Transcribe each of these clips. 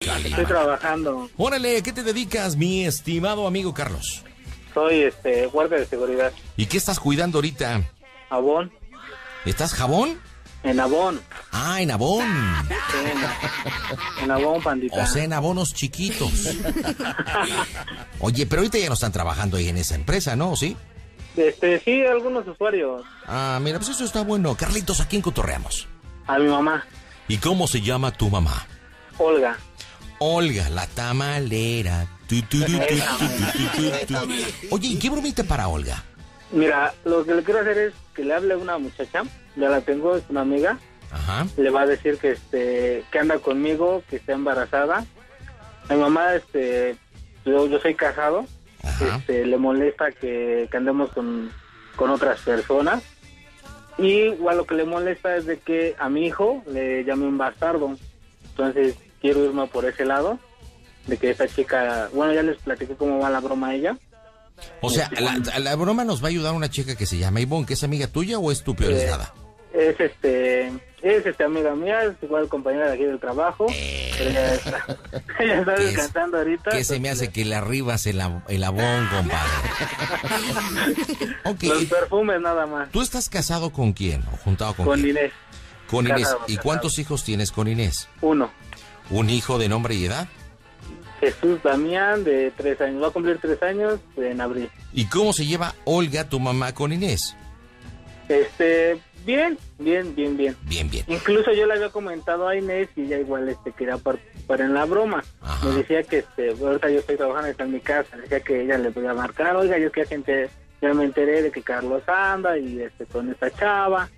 Estoy trabajando. Órale, ¿qué te dedicas, mi estimado amigo Carlos? Soy este guardia de seguridad. ¿Y qué estás cuidando ahorita? Abón. ¿Estás jabón? En Abón. Ah, en abón. Sí, en Abón, pandita. O sea, en abonos chiquitos. Oye, pero ahorita ya no están trabajando ahí en esa empresa, ¿no? ¿Sí? Este, sí, algunos usuarios. Ah, mira, pues eso está bueno. Carlitos, ¿a quién cotorreamos? A mi mamá, ¿Y cómo se llama tu mamá? Olga. Olga, la tamalera. Tu, tu, tu. Oye, ¿y qué bromita para Olga? Mira, lo que le quiero hacer es que le hable a una muchacha. Ya la tengo, es una amiga. Ajá. Le va a decir que este que anda conmigo, que está embarazada. Mi mamá, este, yo, yo soy casado. Ajá. Este, le molesta que, que andemos con, con otras personas. Y igual lo que le molesta es de que a mi hijo le llame un bastardo. Entonces quiero irme por ese lado. De que esta chica, bueno, ya les platiqué cómo va la broma a ella. O sea, la, a la broma nos va a ayudar una chica que se llama Ivonne, que es amiga tuya o es tu peor Eh, nada. Es este, es este amiga mía, es igual compañera de aquí del trabajo. Pero ella está, ella está ¿Qué es- descansando ahorita. ¿Qué se me hace que le arribas el, el abón, compadre? ok, Los perfumes nada más. ¿tú estás casado con quién? ¿O juntado con, Con quién? Inés, Con Inés. Casado, ¿Y casado. cuántos hijos tienes con Inés? uno. ¿Un hijo de nombre y edad? Jesús Damián, de tres años. Va a cumplir tres años en abril. ¿Y cómo se lleva Olga, tu mamá, con Inés? Este, bien, bien, bien, bien. Bien, bien. Incluso yo le había comentado a Inés y ella igual este quería participar en la broma. Ajá. Me decía que este, ahorita yo estoy trabajando está en mi casa, decía que ella le podía marcar, oiga, yo que ya, gente, ya me enteré de que Carlos anda y este con esta chava.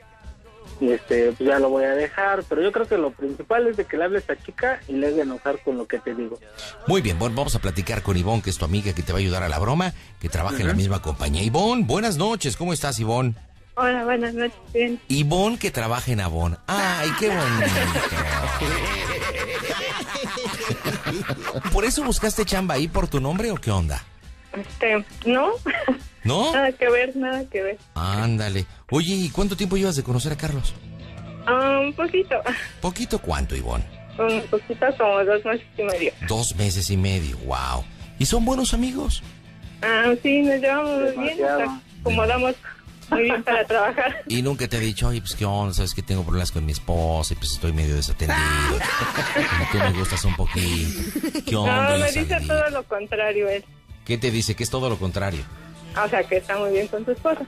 Y este, pues ya lo voy a dejar, pero yo creo que lo principal es de que le hable a esta chica y le haga enojar con lo que te digo. Muy bien, bueno, vamos a platicar con Ivonne, que es tu amiga que te va a ayudar a la broma, que trabaja en la misma compañía. Ivonne, buenas noches, ¿cómo estás, Ivonne? Hola, buenas noches. Bien. Ivonne que trabaja en Avon. Ay, qué bonito. ¿Por eso buscaste chamba ahí por tu nombre o qué onda? Este, no, ¿No? nada que ver, nada que ver. Ándale. Oye, ¿y cuánto tiempo llevas de conocer a Carlos? Ah, un poquito, Poquito cuánto, Ivonne. un poquito como dos meses y medio. Dos meses y medio, wow. ¿Y son buenos amigos? Ah, sí, nos llevamos bien, Demasiado. nos acomodamos muy bien para trabajar. Y nunca te he dicho, oye, pues qué onda, sabes que tengo problemas con mi esposa y pues estoy medio desatendido. Tú me gustas un poquito. ¿Qué onda? No, me dice todo lo contrario él. ¿Qué te dice? Que es todo lo contrario. O sea, que está muy bien con su esposa.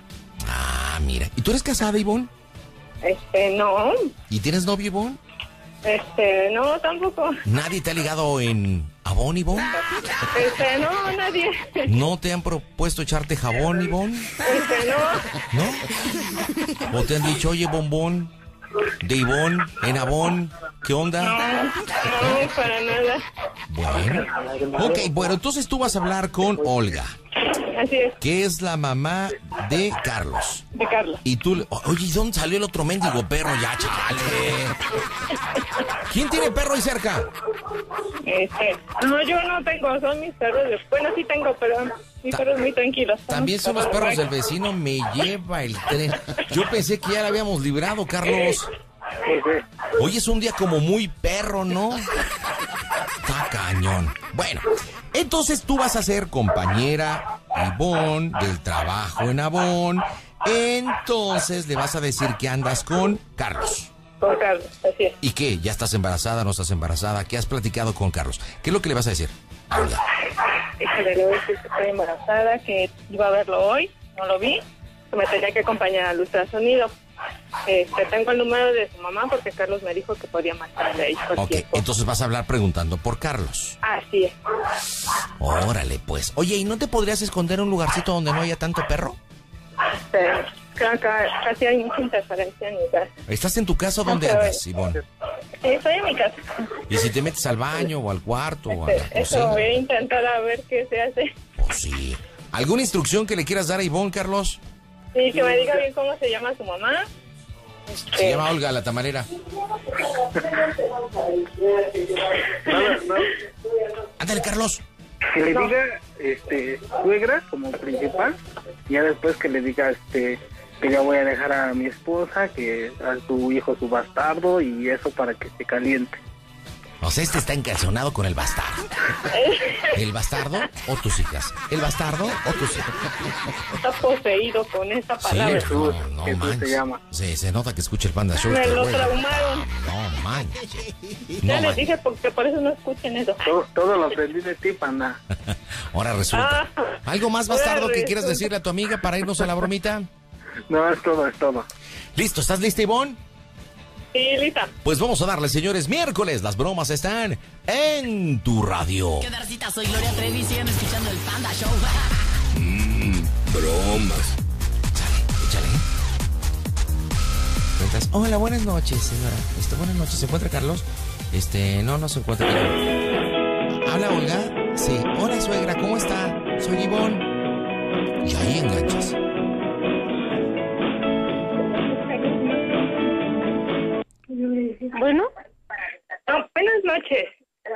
Ah, mira. ¿Y tú eres casada, Ivonne? Este, no, ¿Y tienes novio, Ivonne? este, no, tampoco. ¿Nadie te ha ligado en Avon, Ivonne? Este, no, nadie. ¿No te han propuesto echarte jabón, Ivonne? Este, no, ¿No? ¿O te han dicho, oye, bombón, de Ivonne, en Avon, qué onda? no, no, para nada. Bueno. Ok, bueno, entonces tú vas a hablar con Olga, Así es, que es la mamá de Carlos. de Carlos. Y tú, oye, ¿y dónde salió el otro mendigo perro? Ya, chale. ¿Quién tiene perro ahí cerca? Este, no, yo no tengo, son mis perros. Bueno, sí tengo, pero Ta- perros muy tranquilos. También son los perros del vecino, me lleva el tren. Yo pensé que ya la habíamos librado, Carlos. Pues, Hoy es un día como muy perro, ¿no? Está cañón. Bueno, entonces tú vas a ser compañera Ivonne del trabajo en Avon. Entonces le vas a decir que andas con Carlos. Con Carlos, así es. ¿Y qué? ¿Ya estás embarazada? ¿No estás embarazada? ¿Qué has platicado con Carlos? ¿Qué es lo que le vas a decir? A Olga? Híjole, le voy a decir que estoy embarazada, que iba a verlo hoy, no lo vi, que me tenía que acompañar al ultrasonido. Este, tengo el número de su mamá porque Carlos me dijo que podía marcarle ahí por Ok, tiempo. entonces vas a hablar preguntando por Carlos. Así es. Órale, pues. Oye, ¿y no te podrías esconder en un lugarcito donde no haya tanto perro? Este, casi hay mucha interferencia en mi casa. ¿Estás en tu casa o dónde pero- andas, Ivonne? Sí, estoy en mi casa. ¿Y si te metes al baño o al cuarto o a la Este, eso cocina? voy a intentar a ver qué se hace. Pues sí. ¿Alguna instrucción que le quieras dar a Ivonne, Carlos? Sí, que me diga bien cómo se llama su mamá. Se llama Olga, la tamarera. Ándale, Carlos. que le diga este suegra como principal y ya después que le diga este que ya voy a dejar a mi esposa que a su hijo su bastardo y eso para que se caliente O sea, este está encalzonado con el bastardo. ¿El bastardo o tus hijas? ¿El bastardo o tus hijas? Está poseído con esa Sí, palabra. Jesús, no, no Jesús se manches. llama. Sí, se nota que escucha el Panda Show. Me este lo güey. traumaron. No manches. Ya No les dije porque por eso no escuchen eso. Todo, todo lo aprendí de ti, panda. Ahora resulta. Ah. ¿Algo más bastardo que quieras decirle a tu amiga para irnos a la bromita? No, es todo, es todo. Listo, ¿estás lista, Ivonne? Sí, Lisa. Pues vamos a darle, señores, miércoles. Las bromas están en tu radio. ¿Qué darcita? Soy Gloria Trevi, sigan escuchando el Panda Show. Bromas. Sale, échale. Cuentas. Hola, buenas noches, señora. Este, buenas noches. ¿Se encuentra Carlos? Este, no, no se encuentra. ¿Habla Olga? Sí. Hola, suegra, ¿cómo está? Soy Ivonne. Y ahí enganchas. Bueno, buenas noches.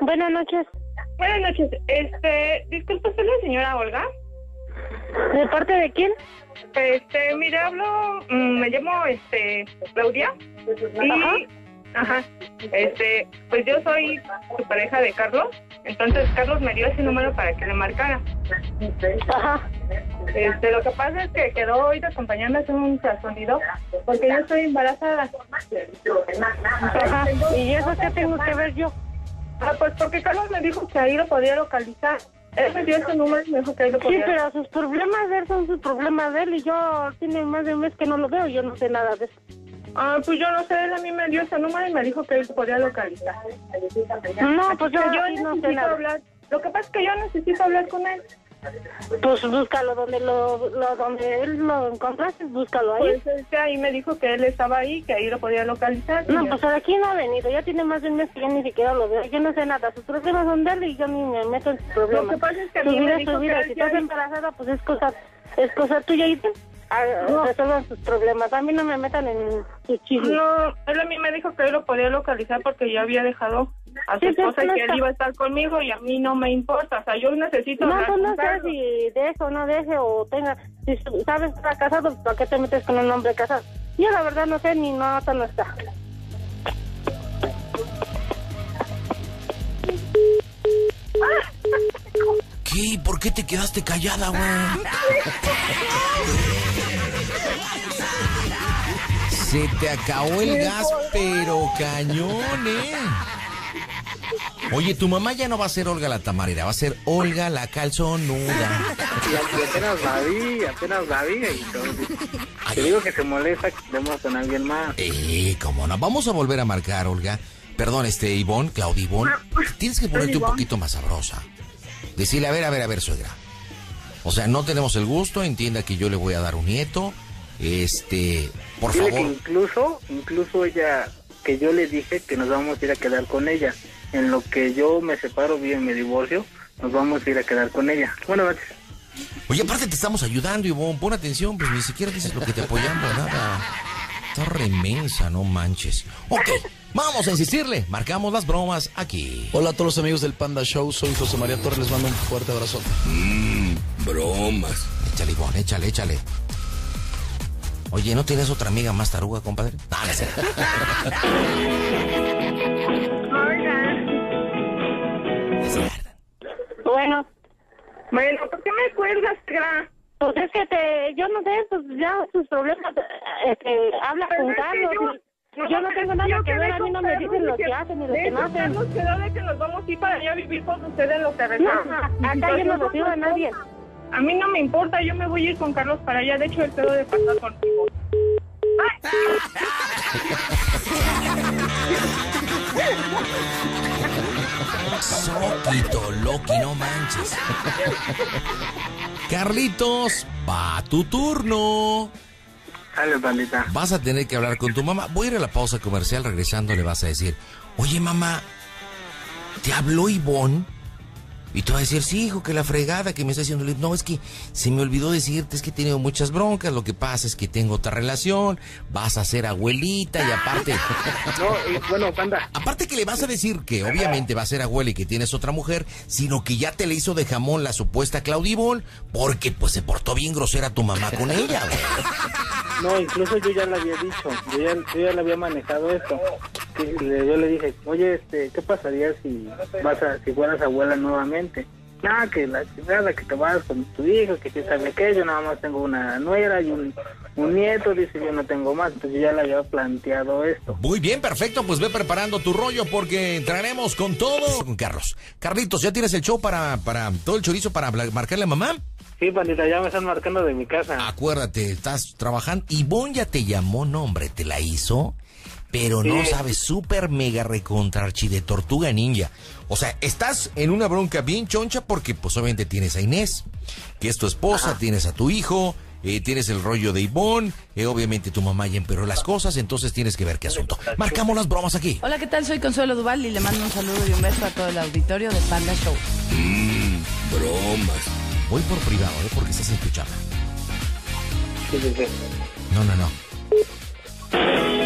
buenas noches. Buenas noches. Este, disculpe, ¿soy la señora Olga? ¿De parte de quién? Este, mire, hablo, mm, me llamo, este, Claudia. Y, Ajá. Ajá, este, pues yo soy su pareja de Carlos. Entonces, Carlos me dio ese número para que le marcara. Ajá. Este, lo que pasa es que quedó hoy de acompañarme a hacer un ultrasonido porque yo estoy embarazada. Ajá. ¿Y eso qué tengo que ver yo? Ah, pues porque Carlos me dijo que ahí lo podía localizar. Él me dio ese número y me dijo que ahí lo Sí, podía pero sus problemas de él son sus problemas de él y yo tiene más de un mes que no lo veo, yo no sé nada de eso. Ah, pues yo no sé, él a mí me dio ese número y me dijo que él podía localizar. No, pues yo, yo no sé necesito nada. hablar. Lo que pasa es que yo necesito hablar con él. Pues búscalo donde lo, lo donde él lo encontraste, búscalo ahí. Pues este ahí me dijo que él estaba ahí, que ahí lo podía localizar. no, pues aquí no ha venido, ya tiene más de un mes que yo ni siquiera lo veo, yo no sé nada, sus problemas son de él y yo ni me meto en sus problemas. Lo que pasa es que a mí me dijo que vida, él si ya estás embarazada, pues es cosa, es cosa tuya y ah, resuelvan sus problemas, a mí no me metan en sus chismes. No, él a mí me dijo que él lo podía localizar porque yo había dejado a su sí, esposa y que él iba a estar conmigo y a mí no me importa. O sea, yo necesito No, hablar pues no sé si deje o no deje o tenga. Si sabes que está casado, ¿para qué te metes con un hombre casado? Yo la verdad no sé ni no, hasta no está. ¿Qué? ¿Por qué te quedaste callada, güey? Se te acabó el gas, pero cañón, ¿eh? Oye, tu mamá ya no va a ser Olga la tamarera, va a ser Olga la calzonuda. Y apenas la vi, apenas la vi. Te digo que se molesta que estemos con alguien más. Eh, cómo no. Vamos a volver a marcar, Olga. Perdón, este, Ivonne, Claudia Ivonne. Tienes que ponerte un poquito más sabrosa. Decirle, a ver, a ver, a ver, suegra. O sea, no tenemos el gusto, entienda que yo le voy a dar un nieto. Este, por Dile que favor. incluso, incluso ella, que yo le dije que nos vamos a ir a quedar con ella. En lo que yo me separo bien, me divorcio, nos vamos a ir a quedar con ella. Buenas noches. Oye, aparte te estamos ayudando, Ivonne. Pon atención, pues ni siquiera dices lo que te apoyamos, nada. Está remensa, no manches. Ok, vamos a insistirle. Marcamos las bromas aquí. Hola a todos los amigos del Panda Show, soy José María Torres, les mando un fuerte abrazo. Bromas. Échale, Ivonne, échale, échale. Oye, ¿no tienes otra amiga más taruga, compadre? No, no cierto. Bueno, Bueno, ¿por qué me cuelgas, Gra? pues es que te, yo no sé, pues ya sus problemas, este, habla Pero con es que Carlos. Yo- no tengo nada que ver, a mí no me dicen lo que hacen y lo que no hacen. Carlos quedó de que nos vamos a ir para allá a vivir con ustedes lo que No, regresamos. acá yo no recibo a nadie. A mí no me importa, yo me voy a ir con Carlos para allá. De hecho, él quedó de pasar contigo. Soquito, Loki, no manches. Carlitos, va tu turno. Dale, bandita. Vas a tener que hablar con tu mamá. Voy a ir a la pausa comercial. Regresando le vas a decir, oye mamá, ¿te habló Ivonne? Y tú vas a decir, sí, hijo, que la fregada que me está haciendo. No, es que se me olvidó decirte, es que he tenido muchas broncas. Lo que pasa es que tengo otra relación. Vas a ser abuelita y aparte... No, bueno, panda. Aparte que le vas a decir que obviamente va a ser abuela y que tienes otra mujer, sino que ya te le hizo de jamón la supuesta Claudibol, porque pues se portó bien grosera tu mamá con ella, güey. No, incluso yo ya le había dicho, yo ya, yo ya le había manejado esto. Yo le dije, oye, este, ¿qué pasaría si vas a, si fueras abuela nuevamente? Nada, que la chingada, que te vas con tu hijo, que quién sabe qué, yo nada más tengo una nuera y un, un nieto, dice, yo no tengo más. Entonces yo ya le había planteado esto. Muy bien, perfecto. Pues ve preparando tu rollo porque entraremos con todo. Con Carlos. Carlitos, ¿ya tienes el show para, para todo el chorizo para marcarle a mamá? Sí, pandita, ya me están marcando de mi casa. Acuérdate, estás trabajando. Ivonne ya te llamó, no, hombre, te la hizo. Pero no sabes, súper mega recontra archi de tortuga ninja. O sea, estás en una bronca bien choncha porque pues obviamente tienes a Inés, que es tu esposa, tienes a tu hijo, eh, tienes el rollo de Ivonne, eh, obviamente tu mamá ya empeoró las cosas, entonces tienes que ver qué asunto. Marcamos las bromas aquí. Hola, ¿qué tal? Soy Consuelo Duval y le mando un saludo y un beso a todo el auditorio de Panda Show. Bromas. Voy por privado, ¿eh? Porque estás en tu chamba. Sí, sí, sí. No, no, no.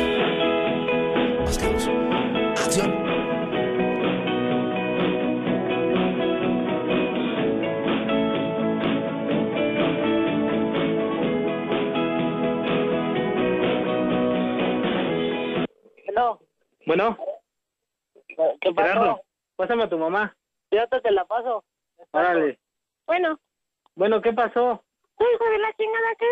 Bueno, ¿qué Gerardo, pásame a tu mamá. Yo te, te la paso. Órale. Bueno, Bueno, ¿qué pasó? hijo de la chingada, ¿qué?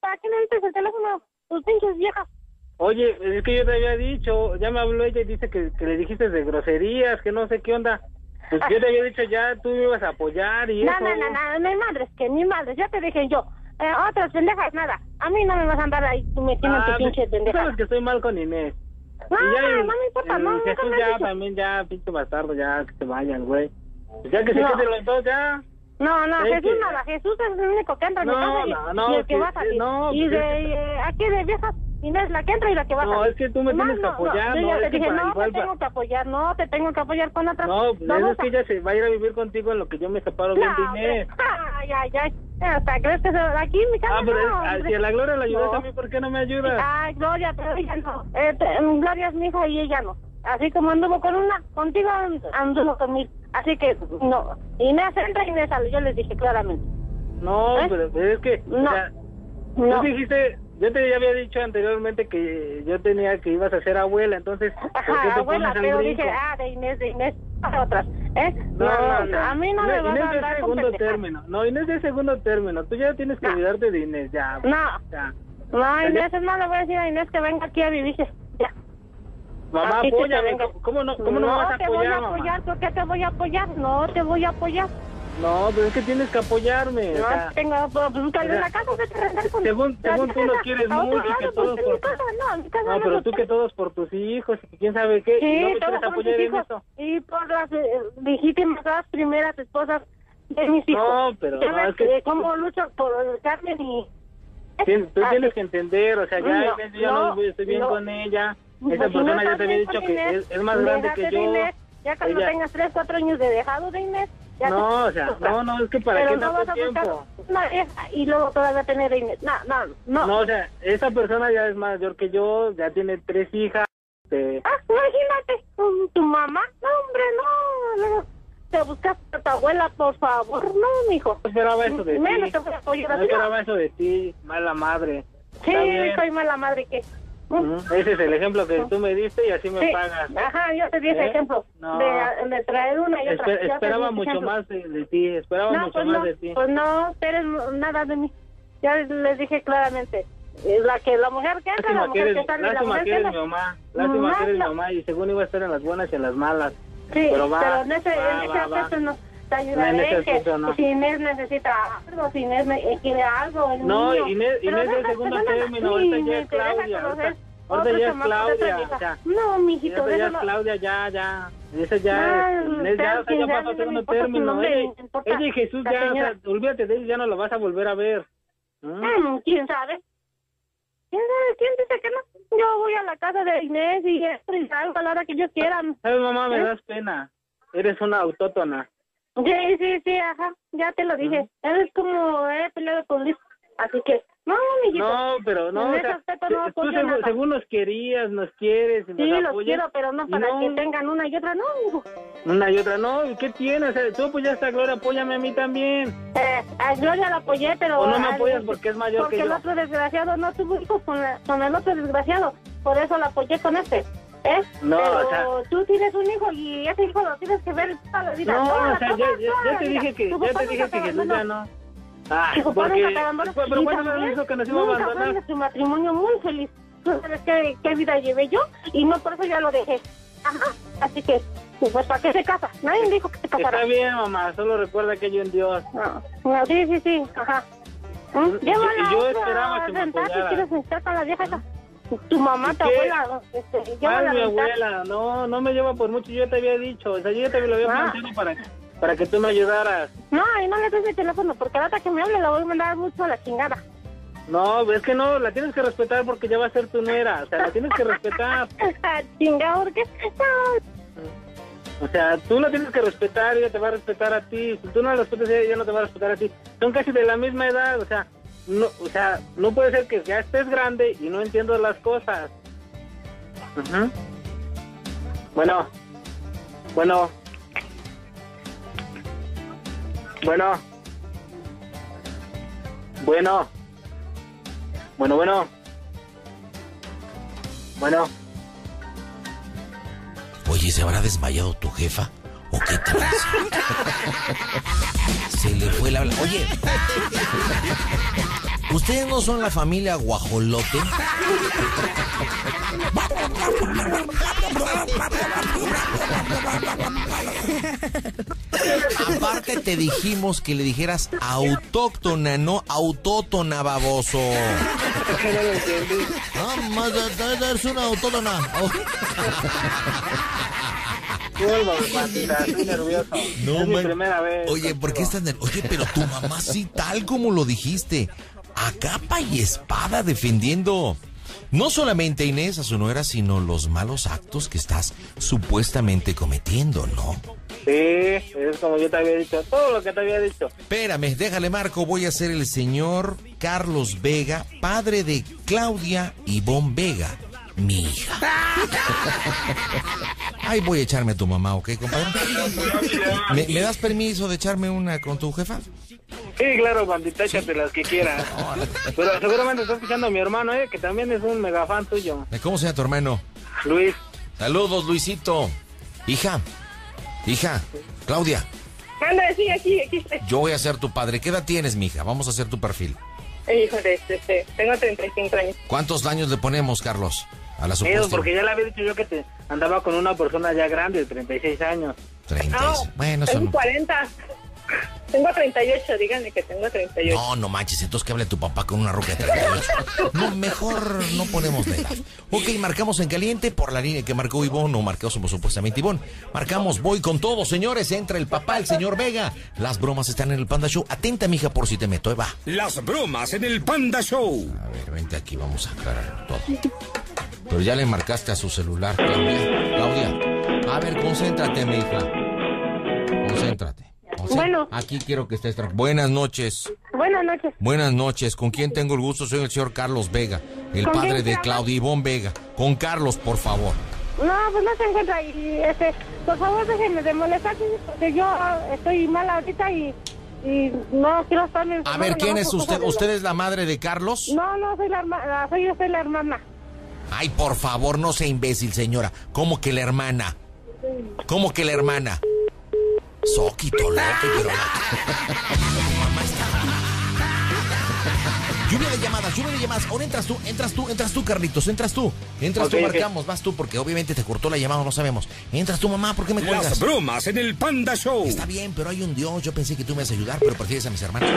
¿Para qué no dices el teléfono? Tus pinches viejas. Oye, es que yo te había dicho, ya me habló ella y dice que, que le dijiste de groserías, que no sé qué onda. Pues yo te había dicho ya, tú me ibas a apoyar y No, eso. no, no, no, no hay madres, que ni madres, ya te dije yo. Eh, otras pendejas, nada. A mí no me vas a andar ahí metiendo en tu Ah, pinche pendeja. sabes que estoy mal con Inés. No, ya no, me importa, no, nunca Jesús me ya también, ya, pinche bastardo, ya, que se vayan, güey. Pues ya que se No. queden los dos, ya. No, no, Es Jesús que- nada, Jesús es el único que entra en mi casa y, no, no, y el que que- va a salir. no, y pues de, eh, aquí de viejas, Inés, la que entra y la que va a No, es que tú me tienes que apoyar, yo no, ya es te dije, no, te tengo que apoyar, no, te tengo que apoyar con otras. No, pues es que ella se va a ir a vivir contigo en lo que yo me separo bien No, de Inés. Ay, ay, ay. Hasta crees que aquí en mi casa Ah, pero no, ah, si a la Gloria la ayudas a mí, ¿por qué no me ayudas? Ay, Gloria, pero ella no. Eh, Gloria es mi hija y ella no. Así como anduvo con una, contigo anduvo con mil. Así que, no. Inés entra y Inés sale. Yo les dije claramente. No, ¿Eh? pero es que, No. o sea, No. tú dijiste, yo te había dicho anteriormente que yo tenía que ibas a ser abuela, entonces, ¿por qué Ajá, te abuela, pero brinco? dije, ah, de Inés, de Inés, para otras. ¿Eh? No, no, o sea, a mí no Inés- me vas Inés a de andar con segundo término. No, Inés de segundo término. Tú ya tienes que No. olvidarte de Inés, ya. No, ya. no, Inés, es más, le voy a decir a Inés que venga aquí a vivirse. Ya. Mamá, apóyame. ¿Cómo no, cómo no, vas a te voy apoyar, a mamá? apoyar, ¿por qué te voy a apoyar? No, te voy a apoyar. No, pero es que tienes que apoyarme. o No, sea, tengo, pues, o vez sea, la casa se te rentar con... según- según tú nos a quieres mucho y que pues, todos en por- casa, no, en mi casa no, pero me tú que todos por tus hijos y quién sabe qué. y no Sí, me todos quieres por apoyar en hijos. eso. Y por las eh, legítimas, las primeras esposas de mis hijos. No, pero Ya no, es que- eh, cómo lucho por Carmen y... Tien- Tú Ah, tienes que entender, o sea, ya No, yo ya no, no, estoy bien no. con ella. Pues, Esa si no persona ya estás te había dicho que es, es más grande que yo. Inés. Ya cuando Ella- tengas 3, 4 años de dejado de Inés... Ya No, o sea, no, no, es que para Pero qué no tanto vas a buscar tiempo. una vieja y luego todavía tener. No, no, no. No, o sea, esa persona ya es mayor que yo, ya tiene tres hijas. este, Ah, imagínate, con tu mamá. No, hombre, no. no. Te buscaste a tu abuela, por favor. No, mijo. no esperaba eso de Menos ti. te voy a apoyar No esperaba eso de ti, mala madre. Sí, soy mala madre que... Ese es el ejemplo que tú me diste y así me Sí, pagas. Ajá, yo te di ese ¿Eh? ejemplo No. de, de traer una y otra. Esperaba mucho ejemplo. más de, de ti, esperaba No, mucho pues más no, de ti. pues no esperes nada de mí. Ya les dije claramente. eh, La que la mujer que entra, la Lástima que mujer eres, que sale, la mujer que que eres mi mamá, lástima que eres mi mamá y según iba a estar en las buenas y en las malas. Sí, Pero va, pero en ese, va, en ese va. aspecto no. Te ayudaré no. si Inés necesita algo, si Inés quiere algo, el No, niño. Inés- Inés de deja- segundo término, ahorita ya es Claudia, ahorita- ya es Claudia, No, mijito, ya es. Claudia, ya, ya. Esa ya, Ah, Inés ya, o sea, ya pasó a segundo término. Ella, ella y Jesús ya, o señora. sea, olvídate de ellos, ya no lo vas a volver a ver. ¿Mm? Mm, ¿Quién sabe? ¿Quién sabe? ¿Quién dice que no? Yo voy a la casa de Inés y salgo a la hora que yo quiera. ¿Sabes, mamá? Me ¿Eh? das pena. Eres una autótona. Sí, sí, sí, ajá, ya te lo dije. Eres como he peleado con Liz, así que No, mijito. No, pero no, En o ese sea, aspecto no tú según, nada. según nos querías, nos quieres, y nos Sí, los apoyas, quiero, pero no para no, que tengan una y otra, no. Una y otra, no, ¿y qué tienes? O sea, tú apoyaste a Gloria, apóyame a mí también. Eh, a Gloria la apoyé, pero... O no me apoyas porque es mayor Porque que el yo. otro desgraciado no tuvo hijos con, con el otro desgraciado. Por eso la apoyé con este. ¿Eh? No, pero o sea- tú tienes un hijo y ese hijo lo tienes que ver toda la vida. No, toda, o sea, toda, toda la ya te dije que, papá te dije que Jesús ya no. Ah, porque, pues, pero Y ¿cuándo me también dijo que nos iba a abandonar? nuestro matrimonio muy feliz. ¿Tú sabes qué, qué vida llevé yo? Y no por eso ya lo dejé. Ajá. Así que, pues, ¿para qué se casa? Nadie dijo que se casara. Está bien, mamá, solo recuerda que yo en Dios. No, no, sí, sí, sí, ajá. ¿Mm? Yo otra esperaba que me rentar si apoyara. quieres con la vieja esa. Tu mamá, tu abuela, este, Ay, llévala a mi abuela, no, no me lleva por mucho, yo ya te había dicho, o sea, yo ya te lo había Ah. planteado para, para que tú me ayudaras. No, y no le des mi teléfono, porque ahora que me hable la voy a mandar mucho a la chingada. No, es que no, la tienes que respetar porque ya va a ser tu nuera, o sea, la tienes que respetar. chingada, ¿por qué? No, O sea, tú la tienes que respetar ella te va a respetar a ti. Si tú no la respetas, ella no te va a respetar a ti. Son casi de la misma edad, o sea, no, o sea, no puede ser que ya estés grande y no entiendas las cosas. Ujú. Bueno, bueno, bueno, bueno, bueno, bueno, bueno. Oye, ¿se habrá desmayado tu jefa? ¿O qué tranza? Se le fue la... Oye, ¿ustedes no son la familia Guajolote? Aparte te dijimos que le dijeras autóctona, no autótona, baboso. Ah, más es una Patita, estoy nervioso. No, es mi primera vez. Oye, ¿por qué estás nervioso? Oye, pero tu mamá sí, tal como lo dijiste, a capa y espada defendiendo no solamente a Inés, a su nuera, sino los malos actos que estás supuestamente cometiendo, ¿no? Sí, es como yo te había dicho, todo lo que te había dicho. Espérame, déjale Marco, voy a ser el señor Carlos Vega, padre de Claudia Ivonne Vega, mi hija. Ay, voy a echarme a tu mamá, ¿ok, compadre? ¿Me, me das permiso de echarme una con tu jefa? Sí, claro, bandita, échate las que quieras. Pero seguramente está escuchando a mi hermano, ¿eh? Que también es un mega fan tuyo. ¿Cómo se llama tu hermano? Luis. Saludos, Luisito. Hija, hija, Claudia, Anda, sí, aquí, aquí estoy. yo voy a ser tu padre. ¿Qué edad tienes, mija? Vamos a hacer tu perfil. Híjole, este, este, tengo 35 años. ¿Cuántos años le ponemos, Carlos? A la Eso, supuesta. porque ya le había dicho yo que te andaba con una persona ya grande, de 36 años. 30. No, Bueno, tengo son... 40. Tengo 38, díganme que tengo 38. No, no manches, entonces que hable tu papá con una roca de 38. No, mejor no ponemos la edad. Ok, marcamos en caliente por la línea que marcó Ivonne, o marcamos supuestamente Ivonne. Marcamos, voy con todo, señores. Entra el papá, el señor Vega. Las bromas están en el Panda Show. Atenta, mija, por si te meto. Ahí va. Las bromas en el Panda Show. A ver, vente aquí, vamos a aclarar todo. Pero ya le marcaste a su celular, Claudia. Claudia, a ver, concéntrate, mi hija. Concéntrate. Concé- Bueno. Aquí quiero que estés. Buenas noches. Buenas noches. Buenas noches. ¿Con quién tengo el gusto? Soy el señor Carlos Vega, el ¿Con padre de? Claudia Ivonne Vega. Con Carlos, por favor. No, pues no se encuentra. Y, este, por favor, déjenme de molestar, porque yo estoy mal ahorita y, y no quiero estar en A ver, ¿quién es usted? ¿Usted es la madre de Carlos? No, no, soy la hermana, soy, yo soy la hermana. Ay, por favor, no sea imbécil, señora. ¿Cómo que la hermana? ¿Cómo que la hermana? Soquito loco, pero. Mamá está... Lluvia de llamadas, lluvia de llamadas. Ahora entras tú, entras tú, entras tú, Carlitos, entras tú. Entras tú, marcamos, vas tú, porque obviamente te cortó la llamada, no sabemos. Entras tú, mamá, ¿por qué me Las cuelgas? bromas en el Panda Show. Está bien, pero hay un Dios. Yo pensé que tú me ibas a ayudar, pero prefieres a mis hermanos.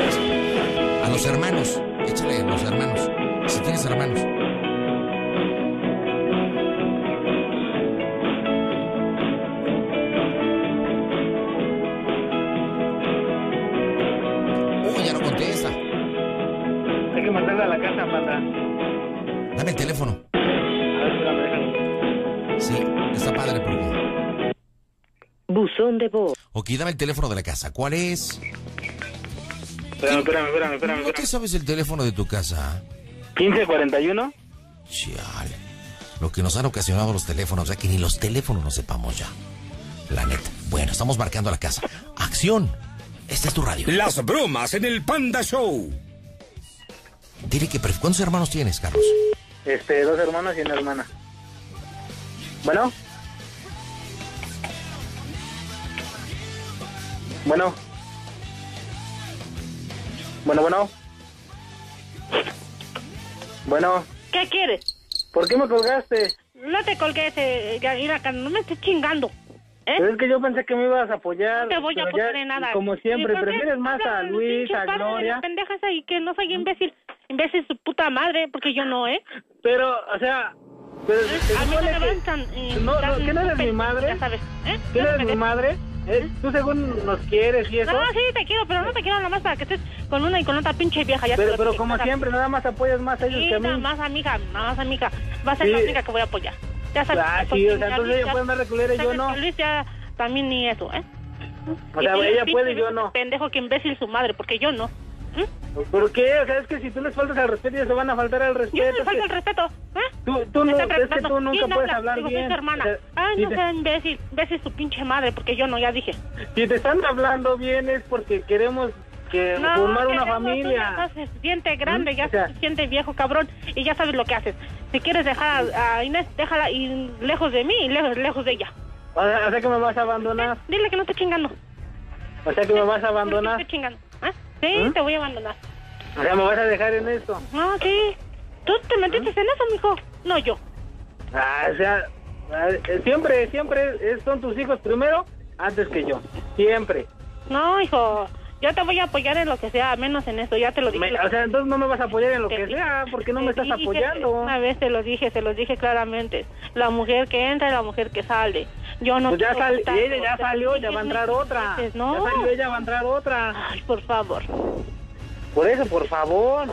A los hermanos. Échale a los hermanos. Si tienes hermanos. Ok, dame el teléfono de la casa. ¿Cuál es? Espérame, espérame, espérame, espérame. ¿No te sabes el teléfono de tu casa? 1541. Chale. Lo que nos han ocasionado los teléfonos, ya que ni los teléfonos nos sepamos ya. La neta. Bueno, estamos marcando la casa. Acción. Esta es tu radio. Las bromas en el Panda Show. Dile que pref- ¿Cuántos hermanos tienes, Carlos? Este, dos hermanos y una hermana. Bueno. Bueno. Bueno, bueno. Bueno, ¿Qué quieres? ¿por qué me colgaste? No te colgues, eh, no me estés chingando. ¿Eh? Pero es que yo pensé que me ibas a apoyar. No te voy a apoyar en nada. Como siempre, ¿Y por qué prefieres más a Luis, a Gloria. pendejas ahí que no soy imbécil. Imbécil su puta madre, porque yo no, ¿eh? Pero, o sea, pero se A mí no me van tan... eh, No, no, ¿que no eres mi madre? Ya sabes, ¿eh? ¿Tú No eres mi madre? ¿Eh? Tú según nos quieres y eso. No, sí, te quiero, pero no te quiero nada más para que estés con una y con otra pinche vieja. Ya pero, pero como nada. siempre, nada más apoyas más a ellos Sí, que a nada mí. más amiga, nada más amiga. Va a ser la Sí. única que voy a apoyar. Ya sabes. Ah, sí, o sea, entonces ella puede andar de culera y yo no. Luis ya también ni eso, ¿eh? O sea, ella puede y yo no. Pendejo que imbécil su madre, porque yo no. ¿Mm? ¿Por qué? O sea, es que si tú les faltas al respeto, ellos se van a faltar al respeto. Yo no le es falta el respeto, ¿eh? Tú, tú no, es que tú nunca ¿quién puedes habla? hablar Digo, bien. tu hermana. O sea, Ay, si no te- sea imbécil, imbécil su pinche madre, porque yo no, ya dije. Si te están hablando bien es porque queremos que No, formar una familia. ya estás suficiente grande, ¿Mm? ya O sea- estás suficiente viejo cabrón y ya sabes lo que haces. Si quieres dejar a, a Inés, déjala ir lejos de mí y lejos, lejos de ella. O sea, que me vas a abandonar. Dile que no esté chingando. O sea que me vas a No abandonar. esté chingando. Sí, ¿Mm? te voy a abandonar. O sea, me vas a dejar en esto. No, sí. Tú te metiste en eso, mijo. No yo. Ah, o sea, ah, siempre, siempre son tus hijos primero antes que yo. Siempre. No, hijo. Yo te voy a apoyar en lo que sea, menos en esto. Ya te lo dije. Me- o sea, entonces no me vas a apoyar en lo Te que sea, porque no me estás dije, apoyando. Una vez te lo dije, se los dije claramente. La mujer que entra y la mujer que sale. Yo no Pues ya sal- ella ya salió, ya va a entrar otra. No. Ya salió, ella va a entrar otra. Ay, por favor. Por eso, por favor.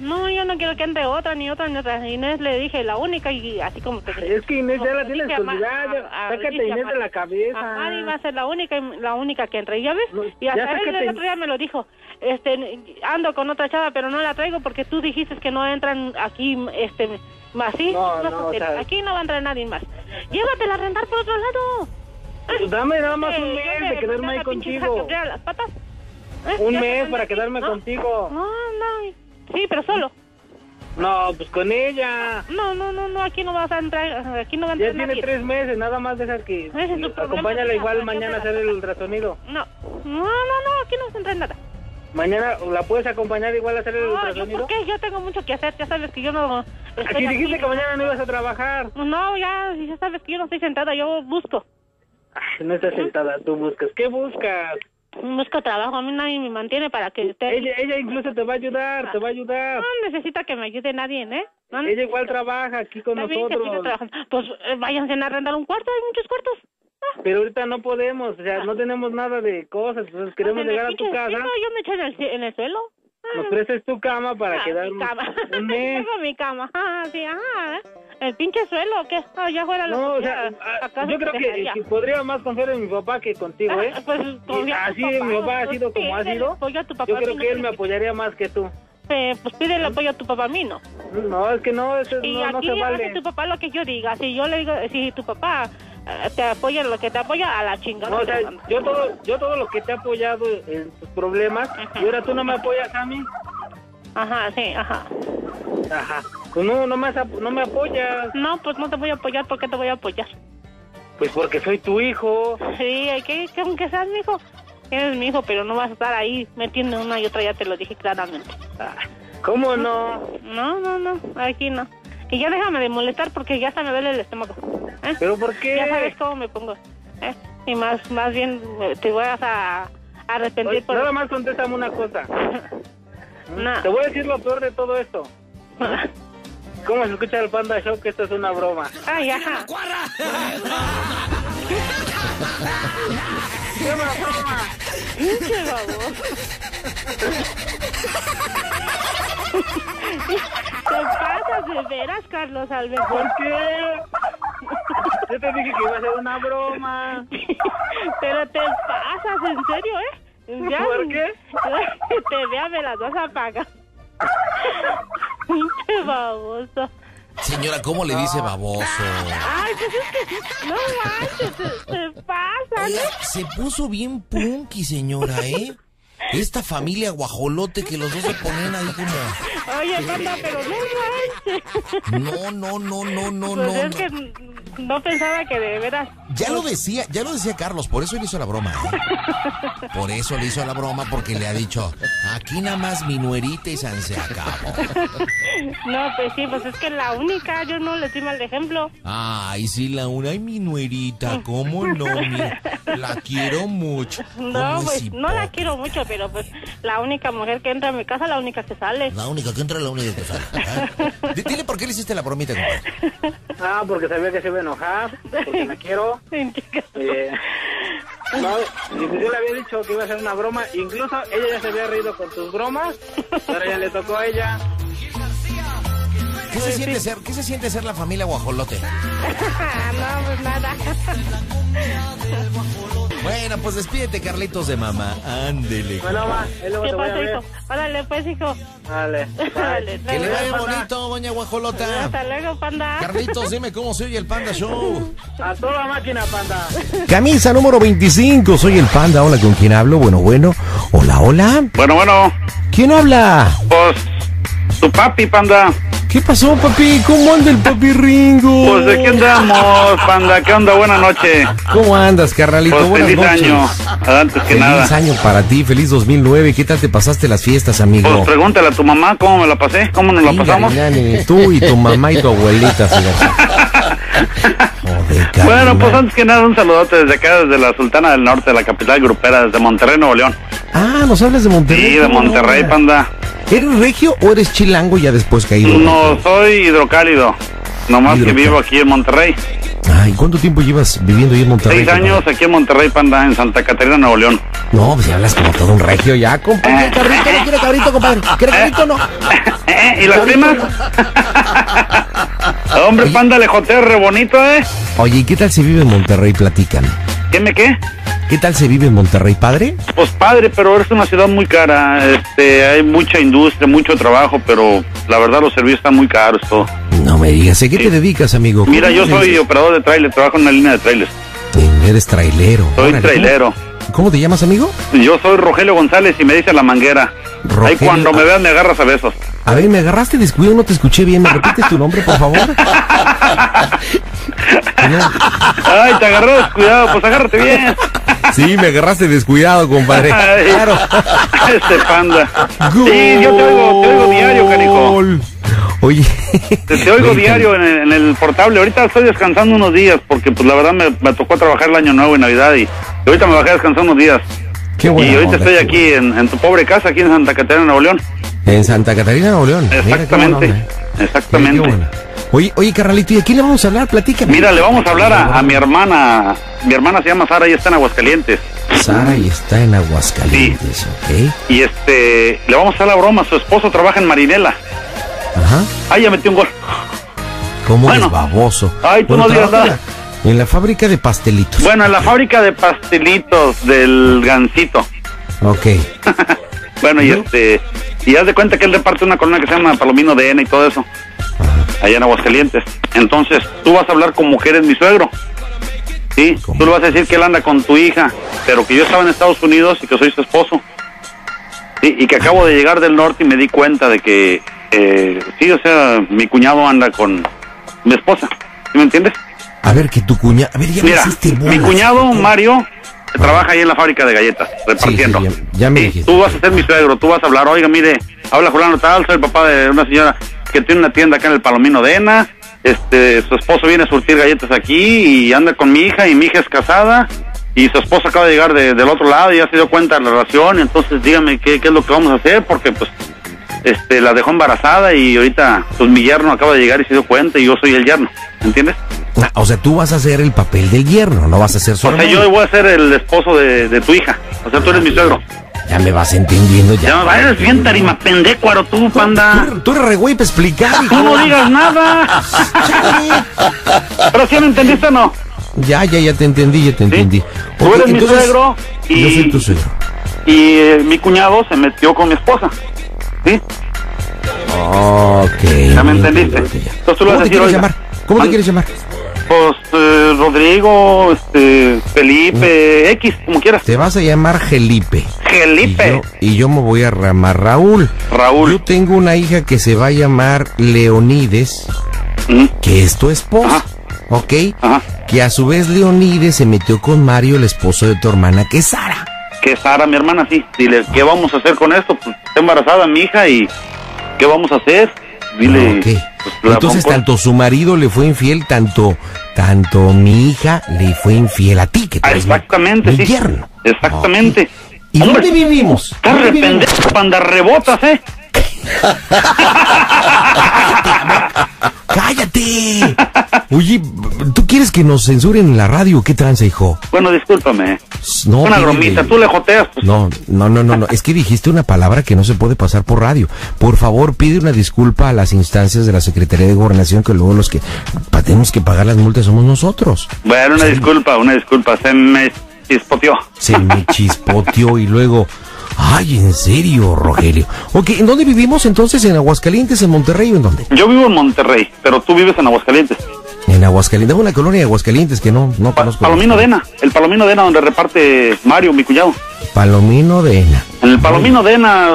No, yo no quiero que entre otra, ni otra, ni otra. Inés le dije la única y así como te dije. Es que Inés ya la tienes dije que a Ma- olvidar. ya- a- a- Sácate a Inés de la cabeza. A Mari va a ser la única, la única que entre, ¿ya ves? No, y ya hasta él sácate- el otro día me lo dijo. Este, ando con otra chava, pero no la traigo porque tú dijiste que no entran aquí, este, más sí. No, no, o sea- aquí no va a entrar nadie más. Llévatela a rentar por otro lado. Pues dame nada más Eh, un mes me de quedarme ahí contigo. que las patas. ¿Eh? Un Ya mes para quedarme ¿no? contigo. No, no. Sí, pero solo. No, pues con ella. No, no, no, no, aquí no vas a entrar, aquí no va a Ya entrar tiene nadie. tres meses, nada más deja que es acompáñala igual ¿para qué mañana a hacer el ultrasonido. No, no, no, no, aquí no se entra nada. Mañana la puedes acompañar igual a hacer el No, ultrasonido. ¿por qué? Yo tengo mucho que hacer, ya sabes que yo no... Aquí dijiste aquí. que mañana no ibas a trabajar. No, ya, ya sabes que yo no estoy sentada, yo busco. Ay, no estás sentada, tú buscas. ¿Qué buscas? Busco trabajo, a mí nadie me mantiene para que esté... Ella, ella incluso te va a ayudar, te va a ayudar. No necesita que me ayude nadie, ¿eh? No Ella igual trabaja aquí con siga nosotros. Pues eh, váyanse a rentar un cuarto, hay muchos cuartos. Ah, Pero ahorita no podemos, o sea, no tenemos nada de cosas. Entonces queremos llegar a tu casa. suelo, yo me echo en el, en el suelo. Ah, Nos prestes tu cama para ah, quedarnos mi cama. un mes. Mi cama. Ah, sí, ajá. El pinche suelo, ¿o ¿qué? Ah, ya fuera la No, o sea, ah, ¿acaso yo creo que, que podría más confiar en mi papá que contigo, ¿eh? Ah, pues, así mi papá ha pues, sido como ha sido. apoyo a tu papá, Yo creo no que él me- apoyaría más que tú. Eh, pues pídele apoyo a tu papá, a mí no. No, es que no, eso Y no, no se hace vale. tu papá lo que yo diga. Si yo le digo, si tu papá eh, te apoya lo que te apoya, a la chingada. No, o sea, yo todo, yo todo lo que te he apoyado en tus problemas, y ahora tú no me apoyas a mí. Ajá, sí, ajá. Ajá. Pues no, no me, no me apoyas. No, pues no te voy a apoyar, ¿por qué te voy a apoyar? Pues porque soy tu hijo. Sí, hay que, que aunque seas mi hijo, eres mi hijo, pero no vas a estar ahí metiendo una y otra, ya te lo dije claramente. Ah, ¿Cómo no? No, no, no, aquí no. Y ya déjame de molestar porque ya hasta me duele el estómago. ¿eh? ¿Pero por qué? Ya sabes cómo me pongo. ¿eh? Y más, más bien eh, te vas a arrepentir Oye, por... Nada más contéstame una cosa. No. Te voy a decir lo peor de todo esto. ¿Cómo se escucha el Panda Show que esto es una broma? Ay, ajá. ¡Qué una broma! Pinche baboso. Te pasas de veras, Carlos Alberto. ¿Por qué? Yo te dije que iba a ser una broma. Pero te pasas, en serio, ¿eh? Ya, ¿Por qué? Te vea, me las vas a pagar. Qué baboso. Señora, ¿cómo le dice baboso? Ay, pues es que no manches, se, se pasa, Oiga, ¿no? se puso bien punky, señora, ¿eh? Esta familia guajolote que los dos se ponen ahí como... Oye, panda, pero no. No, no, no, no, no, Pues no. es no. que no pensaba que de veras. Ya lo decía, ya lo decía Carlos, por eso le hizo la broma, ¿eh? Por eso le hizo la broma, porque le ha dicho, aquí nada más mi nuerita y San se acabó. No, pues sí, pues es que la única, yo no le di mal de ejemplo. Ay, sí, la una, ay, mi nuerita, ¿cómo no? Mira, la quiero mucho. No, ¿Cómo es pues no la quiero mucho, pero pues la única mujer que entra a mi casa, la única que sale. La única que entra, la única que sale. ¿eh? D- Dile por qué le hiciste la bromita, compadre. Ah, porque sabía que se iba a enojar, porque la quiero. Eh, no, pues yo le había dicho que iba a hacer una broma, incluso ella ya se había reído con tus bromas, ahora ya le tocó a ella. ¿Qué se siente ser, qué se siente ser la familia guajolote? no, pues nada. Bueno, pues despídete, Carlitos de mamá. Ándele. Bueno, ma, luego ¿Qué pasa, hijo? Órale, pues, hijo. Dale. Órale, Que le vaya bonito, doña Guajolota. Hasta luego, panda. Carlitos, dime cómo se oye el Panda Show. A toda máquina, panda. Camisa número 25, soy el Panda. Hola, ¿con quién hablo? Bueno, bueno. Hola, hola. Bueno, bueno, ¿Quién habla? pues tu papi, panda. ¿Qué pasó, papi? ¿Cómo anda el papi Ringo? Pues de qué andamos, panda. ¿Qué onda? Buena noche. ¿Cómo andas, carnalito? Pues Buenas feliz noches. año. Antes que Feliz nada. año para ti, feliz 2009. ¿Qué tal te pasaste las fiestas, amigo? Pues pregúntale a tu mamá cómo me la pasé, cómo nos la pasamos. Tú y tu mamá y tu abuelita, fíjate. Joder, Bueno, pues antes que nada un saludote desde acá, desde la Sultana del Norte, la capital grupera, desde Monterrey, Nuevo León. Ah, ¿nos hablas de Monterrey? Sí, de. Monterrey, panda. ¿Eres regio o eres chilango ya después caído? No soy hidrocálido, nomás que Hidrocálido. vivo aquí en Monterrey. Ay, ¿cuánto tiempo llevas viviendo ahí en Monterrey? Seis compadre? años aquí en Monterrey, panda, en Santa Catarina, Nuevo León. No, pues ya hablas como todo un regio ya, compadre. Cabrito, ¿no quiere cabrito, compadre? ¿Quiere cabrito o no? ¿Eh? ¿Y las primas? Hombre, panda, lejotea re bonito, ¿eh? Oye, ¿y qué tal se vive en Monterrey? Platícame. ¿Qué me qué? ¿Qué tal se vive en Monterrey, padre? Pues padre, pero es una ciudad muy cara. Este, hay mucha industria, mucho trabajo, pero la verdad los servicios están muy caros todo. No me digas, ¿a qué te dedicas, amigo? Mira, ¿Cómo yo soy dices? operador de tráiler, trabajo en una línea de trailers. Eres trailero. Soy Órale, trailero. ¿cómo, cómo te llamas, amigo? Yo soy Rogelio González y me dice la manguera. Ahí Rogelio. cuando me veas me agarras a besos. A ver, me agarraste descuido, no te escuché bien. ¿Me repites tu nombre, por favor? Ay, te agarré descuidado, pues agárrate bien. Sí, me agarraste descuidado, compadre. Ay, Claro. Este panda. Sí, yo te oigo, te oigo diario, canijo. Oye. Te, te oigo diario en el, en el portable. Ahorita estoy descansando unos días porque pues la verdad me, me tocó trabajar el año nuevo y Navidad y, y ahorita me bajé a descansar unos días. Qué buena y ahorita estoy aquí en, en tu pobre casa, aquí en Santa Catarina, Nuevo León. En Santa Catarina, Nuevo León. Mira, qué buena Exactamente, eh. exactamente. Qué. Oye, oye, carnalito, ¿y a quién le vamos a hablar? Platícame. Mira, le vamos a hablar a, a mi hermana. Mi hermana se llama Sara y está en Aguascalientes. Sara y está en Aguascalientes, ¿ok? Y este, le vamos a hacer la broma. Su esposo trabaja en Marinela. Ajá. Ay, ya metió un gol. ¿Cómo Bueno. es baboso? Ay, tú no digas nada. En la, fábrica de pastelitos. Bueno, en la fábrica de pastelitos del Gancito. Ok. Bueno, y este, y haz de cuenta que él reparte una colonia que se llama Palomino de Ena y todo eso, allá en Aguascalientes. Entonces, tú vas a hablar como que eres mi suegro. Sí, ¿Cómo? tú le vas a decir que él anda con tu hija, pero que yo estaba en Estados Unidos y que soy su esposo. Sí, y que acabo de llegar del norte y me di cuenta de que, eh, sí, o sea, mi cuñado anda con mi esposa. ¿Sí me entiendes? A ver, que tu cuña... A ver, ya me Mira, hiciste mi cuñado Mario trabaja ahí en la fábrica de galletas, repartiendo. sí, ya- ya me Sí, dijiste. Tú vas a ser mi suegro, tú vas a hablar, oiga, mire, habla Julano tal, soy el papá de una señora que tiene una tienda acá en el Palomino de Ena, este, su esposo viene a surtir galletas aquí y anda con mi hija y mi hija es casada y su esposo acaba de llegar de- del otro lado y ya se dio cuenta de la relación, entonces dígame qué, qué es lo que vamos a hacer porque pues este la dejó embarazada y ahorita pues mi yerno acaba de llegar y se dio cuenta y yo soy el yerno, ¿entiendes? Ah, O sea, tú vas a hacer el papel del yerno, no vas a ser O solo. sea, yo voy a ser el esposo de, de tu hija. O sea, tú eres mi suegro. Ya me vas entendiendo ya. Ya, eres bien tarima pendecuaro tú, panda. Tú, tú eres re güey para explicar. Tú no digas nada. Pero si me entendiste o no. Ya, ya, ya te entendí, ya te entendí. Tú eres mi suegro y... Yo soy tu suegro. y eh, mi cuñado se metió con mi esposa. ¿Sí? Ok. ¿Ya me entendiste? Entonces tú le ¿Cómo vas a te decir, quieres llamar? ¿Cómo te ¿mande? quieres llamar? Pues eh, Rodrigo, este, Felipe, X, como quieras. Te vas a llamar Felipe. Felipe. Y yo, y yo me voy a llamar Raúl. Raúl. Yo tengo una hija que se va a llamar Leonides, Mm, que es tu esposa. Ajá. ¿Ok? Ajá. Que a su vez Leonides se metió con Mario, el esposo de tu hermana, que es Sara. Que Sara, mi hermana, sí. Dile, ¿qué vamos a hacer con esto? Pues está embarazada mi hija y ¿qué vamos a hacer? Dile. Ok. pues, la Entonces, tanto su marido le fue infiel, tanto, tanto mi hija le fue infiel a ti, que tú Ah, eres mi- exactamente, mi sí. Exactamente. ¿Y Hombre, dónde vivimos? Estás pendejo cuando rebotas, ¿eh? ¡Cállate! Oye, ¿tú quieres que nos censuren en la radio? ¿Qué tranza, hijo? Bueno, discúlpame. No, Una bromita, tú le joteas, pues. No, no, no, no, no. Es que dijiste una palabra que no se puede pasar por radio. Por favor, pide una disculpa a las instancias de la Secretaría de Gobernación, que luego los que tenemos que pagar las multas somos nosotros. Bueno, una disculpa, una disculpa. Se me chispoteó. Se me chispoteó y luego... Ay, en serio, Rogelio. Ok, ¿en dónde vivimos entonces? ¿En Aguascalientes, en Monterrey o en dónde? Yo vivo en Monterrey, pero tú vives en Aguascalientes. En Aguascalientes, una colonia de Aguascalientes que no, no Pa- conozco. Palomino Dena, el Palomino Dena donde reparte Mario, mi cuñado. Palomino de Ena. En el Palomino Dena,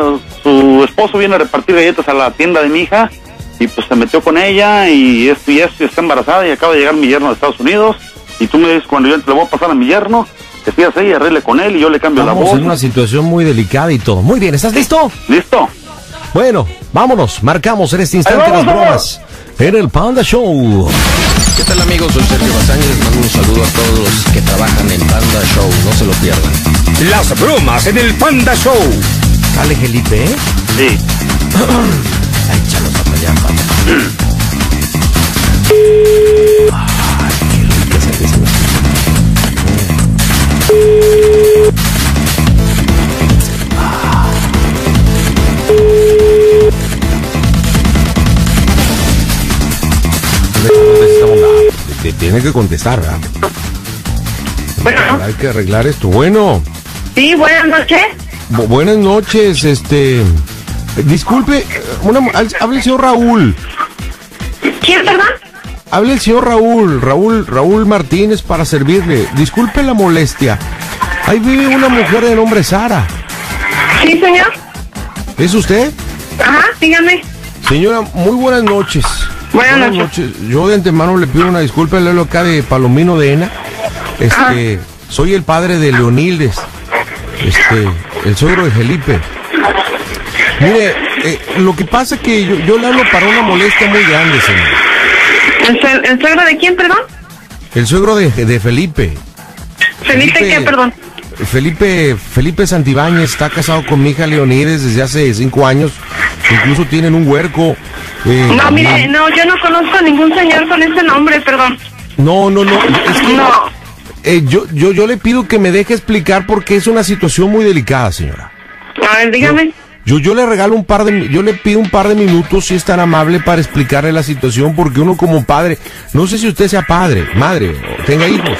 su esposo viene a repartir galletas a la tienda de mi hija y pues se metió con ella y esto y esto y está embarazada y acaba de llegar mi yerno de Estados Unidos y tú me dices cuando yo te voy a pasar a mi yerno, que sigas ahí, arregle con él y yo le cambio la Estamos voz. en una situación muy delicada y todo. Muy bien, ¿estás listo? ¿Listo? Bueno, vámonos. Marcamos en este instante vamos, las bromas en el Panda Show. ¿Qué tal amigos? Soy Sergio Bazán y les mando un saludo a todos los que trabajan en Panda Show. No se lo pierdan. Las bromas en el Panda Show. Sale Felipe, ¿eh? Sí. Ay, échalos hasta allá, Te tiene que contestar, ¿verdad? Bueno, Hay que arreglar esto. Bueno, sí, buenas noches. bu- buenas noches, este... Disculpe, una, hable el señor Raúl. ¿Quién, perdón? Hable el señor Raúl, Raúl, Raúl Martínez para servirle. Disculpe la molestia. Ahí vive una mujer de nombre Sara. Sí, señor. ¿Es usted? Ajá, dígame. Señora, muy buenas noches. Buenas noches. Yo de antemano le pido una disculpa, le hablo acá de Palomino de Ena. Este, soy el padre de Leonildes. Este, el suegro de Felipe. Mire, eh, lo que pasa es que yo, yo le hablo para una molestia muy grande, señor. ¿El, sue- el suegro de quién, perdón? El suegro de, de Felipe. Felipe, ¿qué, perdón? Felipe, Felipe Santibáñez está casado con mi hija Leonides desde hace cinco años. Incluso tienen un huerco. eh, No, mire, no, yo no conozco a ningún señor con ese nombre, perdón. no, no, no. Es que No. eh, yo, yo, yo le pido que me deje explicar porque es una situación muy delicada, señora. A ver, dígame. Yo, yo le regalo un par de, yo le pido un par de minutos si es tan amable para explicarle la situación porque uno como padre, no sé si usted sea padre, madre o tenga hijos.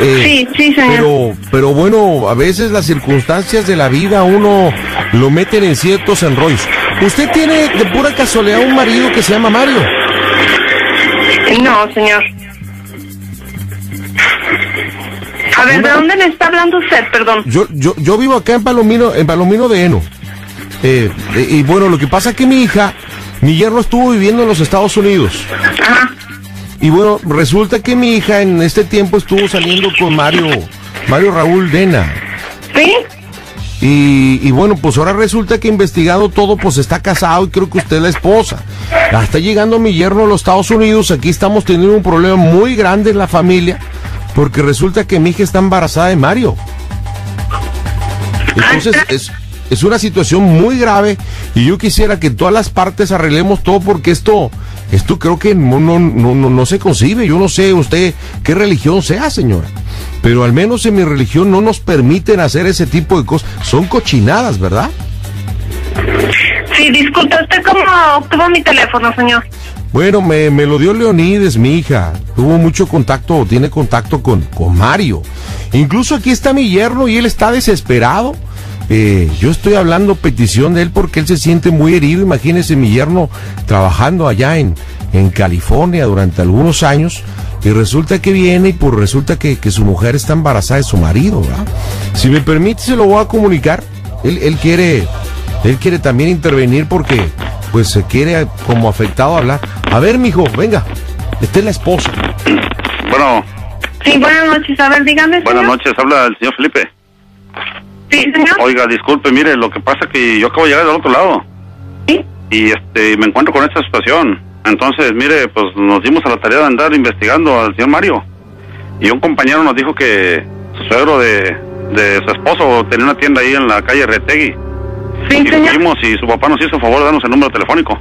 eh, Sí, sí, señor. Pero, pero bueno, a veces las circunstancias de la vida a uno lo meten en ciertos enrollos. Usted tiene de pura casualidad un marido que se llama Mario. No, señor. A ver, ¿de dónde me está hablando usted, perdón? Yo, yo, yo vivo acá en Palomino, en Palomino de Eno. Eh, y bueno, lo que pasa es que mi hija, mi yerno estuvo viviendo en los Estados Unidos. Ajá. Y bueno, resulta que mi hija en este tiempo estuvo saliendo con Mario, Mario Raúl Dena. ¿Sí? Y, y bueno, pues ahora resulta que investigado todo, pues está casado y creo que usted es la esposa. Ya Está llegando mi yerno a los Estados Unidos, aquí estamos teniendo un problema muy grande en la familia, porque resulta que mi hija está embarazada de Mario. Entonces es, es una situación muy grave y yo quisiera que todas las partes arreglemos todo porque esto, esto creo que no, no, no, no, no se concibe. Yo no sé usted qué religión sea, señora. Pero al menos en mi religión no nos permiten hacer ese tipo de cosas. Son cochinadas, ¿verdad? Sí, disculpe, ¿usted cómo obtuvo mi teléfono, señor? Bueno, me, me lo dio Leonides, mi hija. Tuvo mucho contacto, tiene contacto con, con Mario. Incluso aquí está mi yerno y él está desesperado. Eh, yo estoy hablando petición de él porque él se siente muy herido. Imagínese mi yerno trabajando allá en, en California durante algunos años y resulta que viene y pues resulta que, que su mujer está embarazada de su marido. ¿verdad? Si me permite, se lo voy a comunicar. Él, él quiere, él quiere también intervenir porque pues se quiere como afectado hablar. A ver, mijo, venga, esta es la esposa. Bueno, Sí, buenas noches. A ver, dígame, buenas señor. noches, habla el señor Felipe. Sí, señor. Oiga, disculpe, mire, lo que pasa es que yo acabo de llegar del otro lado. Sí. Y este, me encuentro con esta situación. Entonces, mire, pues nos dimos a la tarea de andar investigando al señor Mario. Y un compañero nos dijo que su suegro de, de su esposo tenía una tienda ahí en la calle Retegui. Sí, y señor. fuimos y su papá nos hizo el favor de darnos el número telefónico.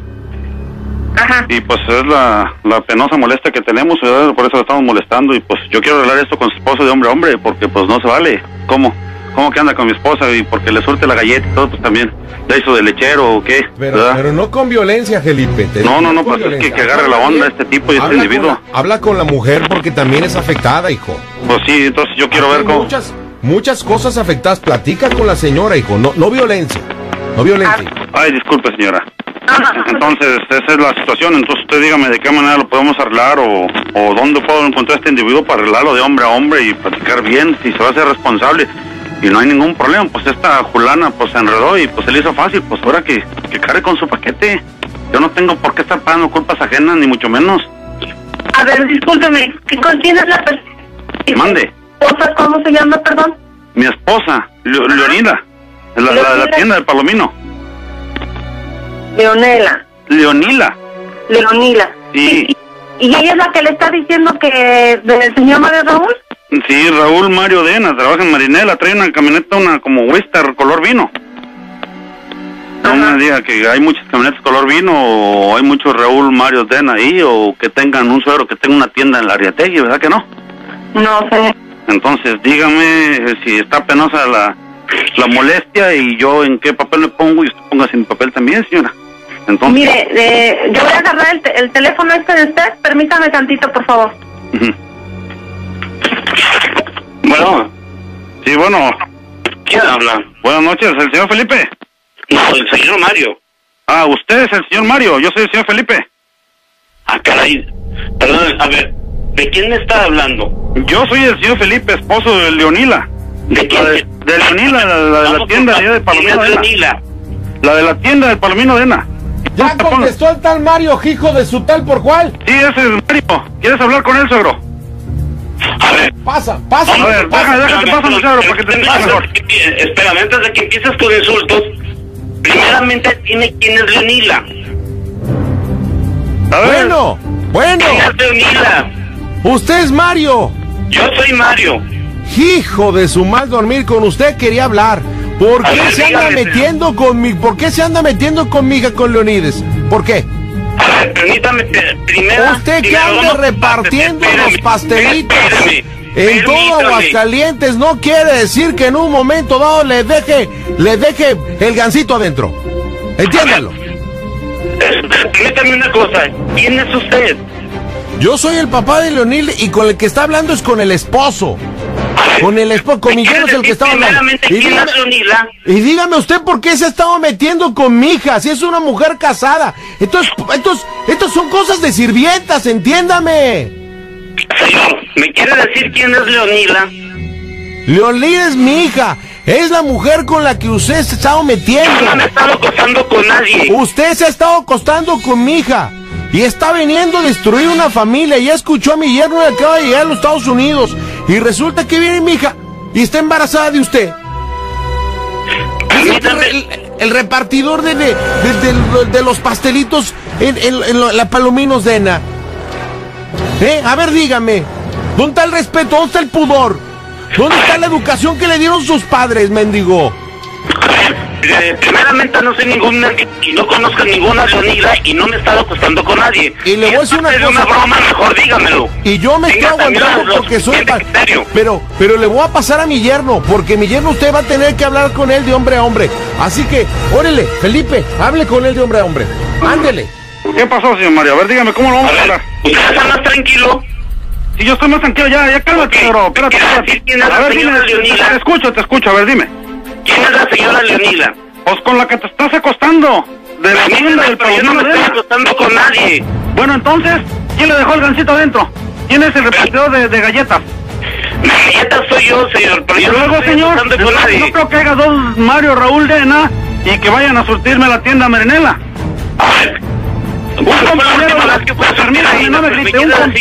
Ajá. Y pues es la, la penosa molestia que tenemos, ¿verdad? por eso lo estamos molestando. Y pues yo quiero arreglar esto con su esposo de hombre a hombre, porque pues no se vale. ¿Cómo? ¿Cómo que anda con mi esposa? Y porque le suelte la galleta y todo, pues también. ¿Ya hizo de lechero o qué? Pero, ¿verdad? pero no con violencia, Felipe. No, no, no, pues es que, que agarre la onda este tipo y este individuo. Con la, habla con la mujer porque también es afectada, hijo. Pues sí, entonces yo quiero Hay ver cómo... Muchas, muchas cosas afectadas. Platica con la señora, hijo. No, no violencia. No violencia. Ay, disculpe, señora. Entonces, esa es la situación. Entonces, usted dígame de qué manera lo podemos arreglar o, o dónde puedo encontrar este individuo para arreglarlo de hombre a hombre y platicar bien si se va a ser responsable. Y no hay ningún problema. Pues esta Julana pues se enredó y pues se le hizo fácil. Pues ahora que, que cargue con su paquete. Yo no tengo por qué estar pagando culpas ajenas, ni mucho menos. A ver, discúlpeme. ¿Qué contiene la persona? Mande. ¿Cómo se llama, perdón? Mi esposa, Leo- Leonida, la, la, la Leonida. tienda del Palomino. Leonela. Leonila. Leonila. Sí. ¿Y ella es la que le está diciendo que del señor Mario Raúl? Sí, Raúl Mario Dena, trabaja en Marinela, trae una camioneta, una como Western color vino. No me diga que hay muchas camionetas color vino o hay muchos Raúl Mario Dena ahí o que tengan un suegro que tenga una tienda en la Ariategui, ¿verdad que no? No sé. Entonces dígame eh, si está penosa la, la molestia y yo en qué papel me pongo y usted ponga sin papel también, señora. Entonces, Mire, eh, yo voy a agarrar el, te- el teléfono este de usted. Permítame tantito, por favor. Ujú. Bueno. Sí, bueno. ¿Quién habla? Buenas noches, el señor Felipe. No, el señor Mario. Ah, usted es el señor Mario, yo soy el señor Felipe. Ah, caray. Perdón, a ver, ¿de quién me está hablando? Yo soy el señor Felipe, esposo de Leonila. ¿De quién? La de, de Leonila, la, la de la tienda de Palomino ¿quién es Dena. Leonila? La de la tienda del Palomino Dena. Ya contestó el tal Mario, hijo de su tal por cual. Sí, ese es Mario. ¿Quieres hablar con él, suegro? A ver. Pasa, pasa. A ver, pasa. déjate suegro, para que te explique mejor. Espérame, antes de que empieces con insultos, primeramente dime quién es Leonila. A ver. Bueno, bueno. ¿Quién es Leonila? Usted es Mario. Yo soy Mario. Hijo de su mal dormir, con usted quería hablar. ¿Por qué ver, se anda metiendo con mi, por qué se anda metiendo con mi hija con Leonides? ¿Por qué? A ver, permítame, pe- primero... Usted que por repartiendo los pastelitos espérame, en todo. Aguascalientes no quiere decir que en un momento dado le deje, le deje el gancito adentro. Entiéndalo. Eh, Permítame una cosa, ¿quién es usted? Yo soy el papá de Leonil y con el que está hablando es con el esposo. Con el esposo, con ¿Me Miguel es el que está hablando. Y dígame, es Leonila? y dígame usted por qué se ha estado metiendo con mi hija, si es una mujer casada. Entonces, estos, estos son cosas de sirvientas, entiéndame. Señor, ¿me quiere decir quién es Leonila? Leonil es mi hija. Es la mujer con la que usted se ha estado metiendo. Yo no me he estado acostando con nadie. Usted se ha estado acostando con mi hija. Y está viniendo a destruir una familia. Ya escuchó a mi yerno que acaba de llegar a los Estados Unidos. Y resulta que viene mi hija y está embarazada de usted. El, repartidor de, de, de- los pastelitos en, en- en la Palominos Dena. ¿Eh? A ver, dígame. ¿Dónde está el respeto? ¿Dónde está el pudor? ¿Dónde está la educación que le dieron sus padres, mendigo? Eh, primeramente no soy ningún y no conozco ninguna Leonila y no me he estado acostando con nadie. Y le voy a decir una es cosa. una broma, mejor dígamelo. Y yo me Tenga estoy aguantando porque soy... Pero, pero le voy a pasar a mi yerno, porque mi yerno usted va a tener que hablar con él de hombre a hombre. Así que, órale, Felipe, hable con él de hombre a hombre. Ándele. ¿Qué pasó, señor Mario? A ver, dígame, ¿cómo lo vamos a hablar? ¿Usted está más tranquilo? Si yo estoy más tranquilo, ya, ya cálmate, bro. Espérate, ¿quiere espérate. decir quién es A la ver, dime, te escucho, te escucho, a ver, dime. ¿Quién es la señora Leonila? Pues con la que te estás acostando. De la tienda del pero yo no me estoy acostando con nadie. Bueno, entonces, ¿quién le dejó el gancito adentro? ¿Quién es el repartidor de, de galletas? Galleta soy yo, señor, pero Y yo no luego, estoy señor, acostando con no nadie. creo que haya dos Mario Raúl de Ena y que vayan a surtirme a la tienda Merenela. Un compañero, permítame, no me grite, un, com-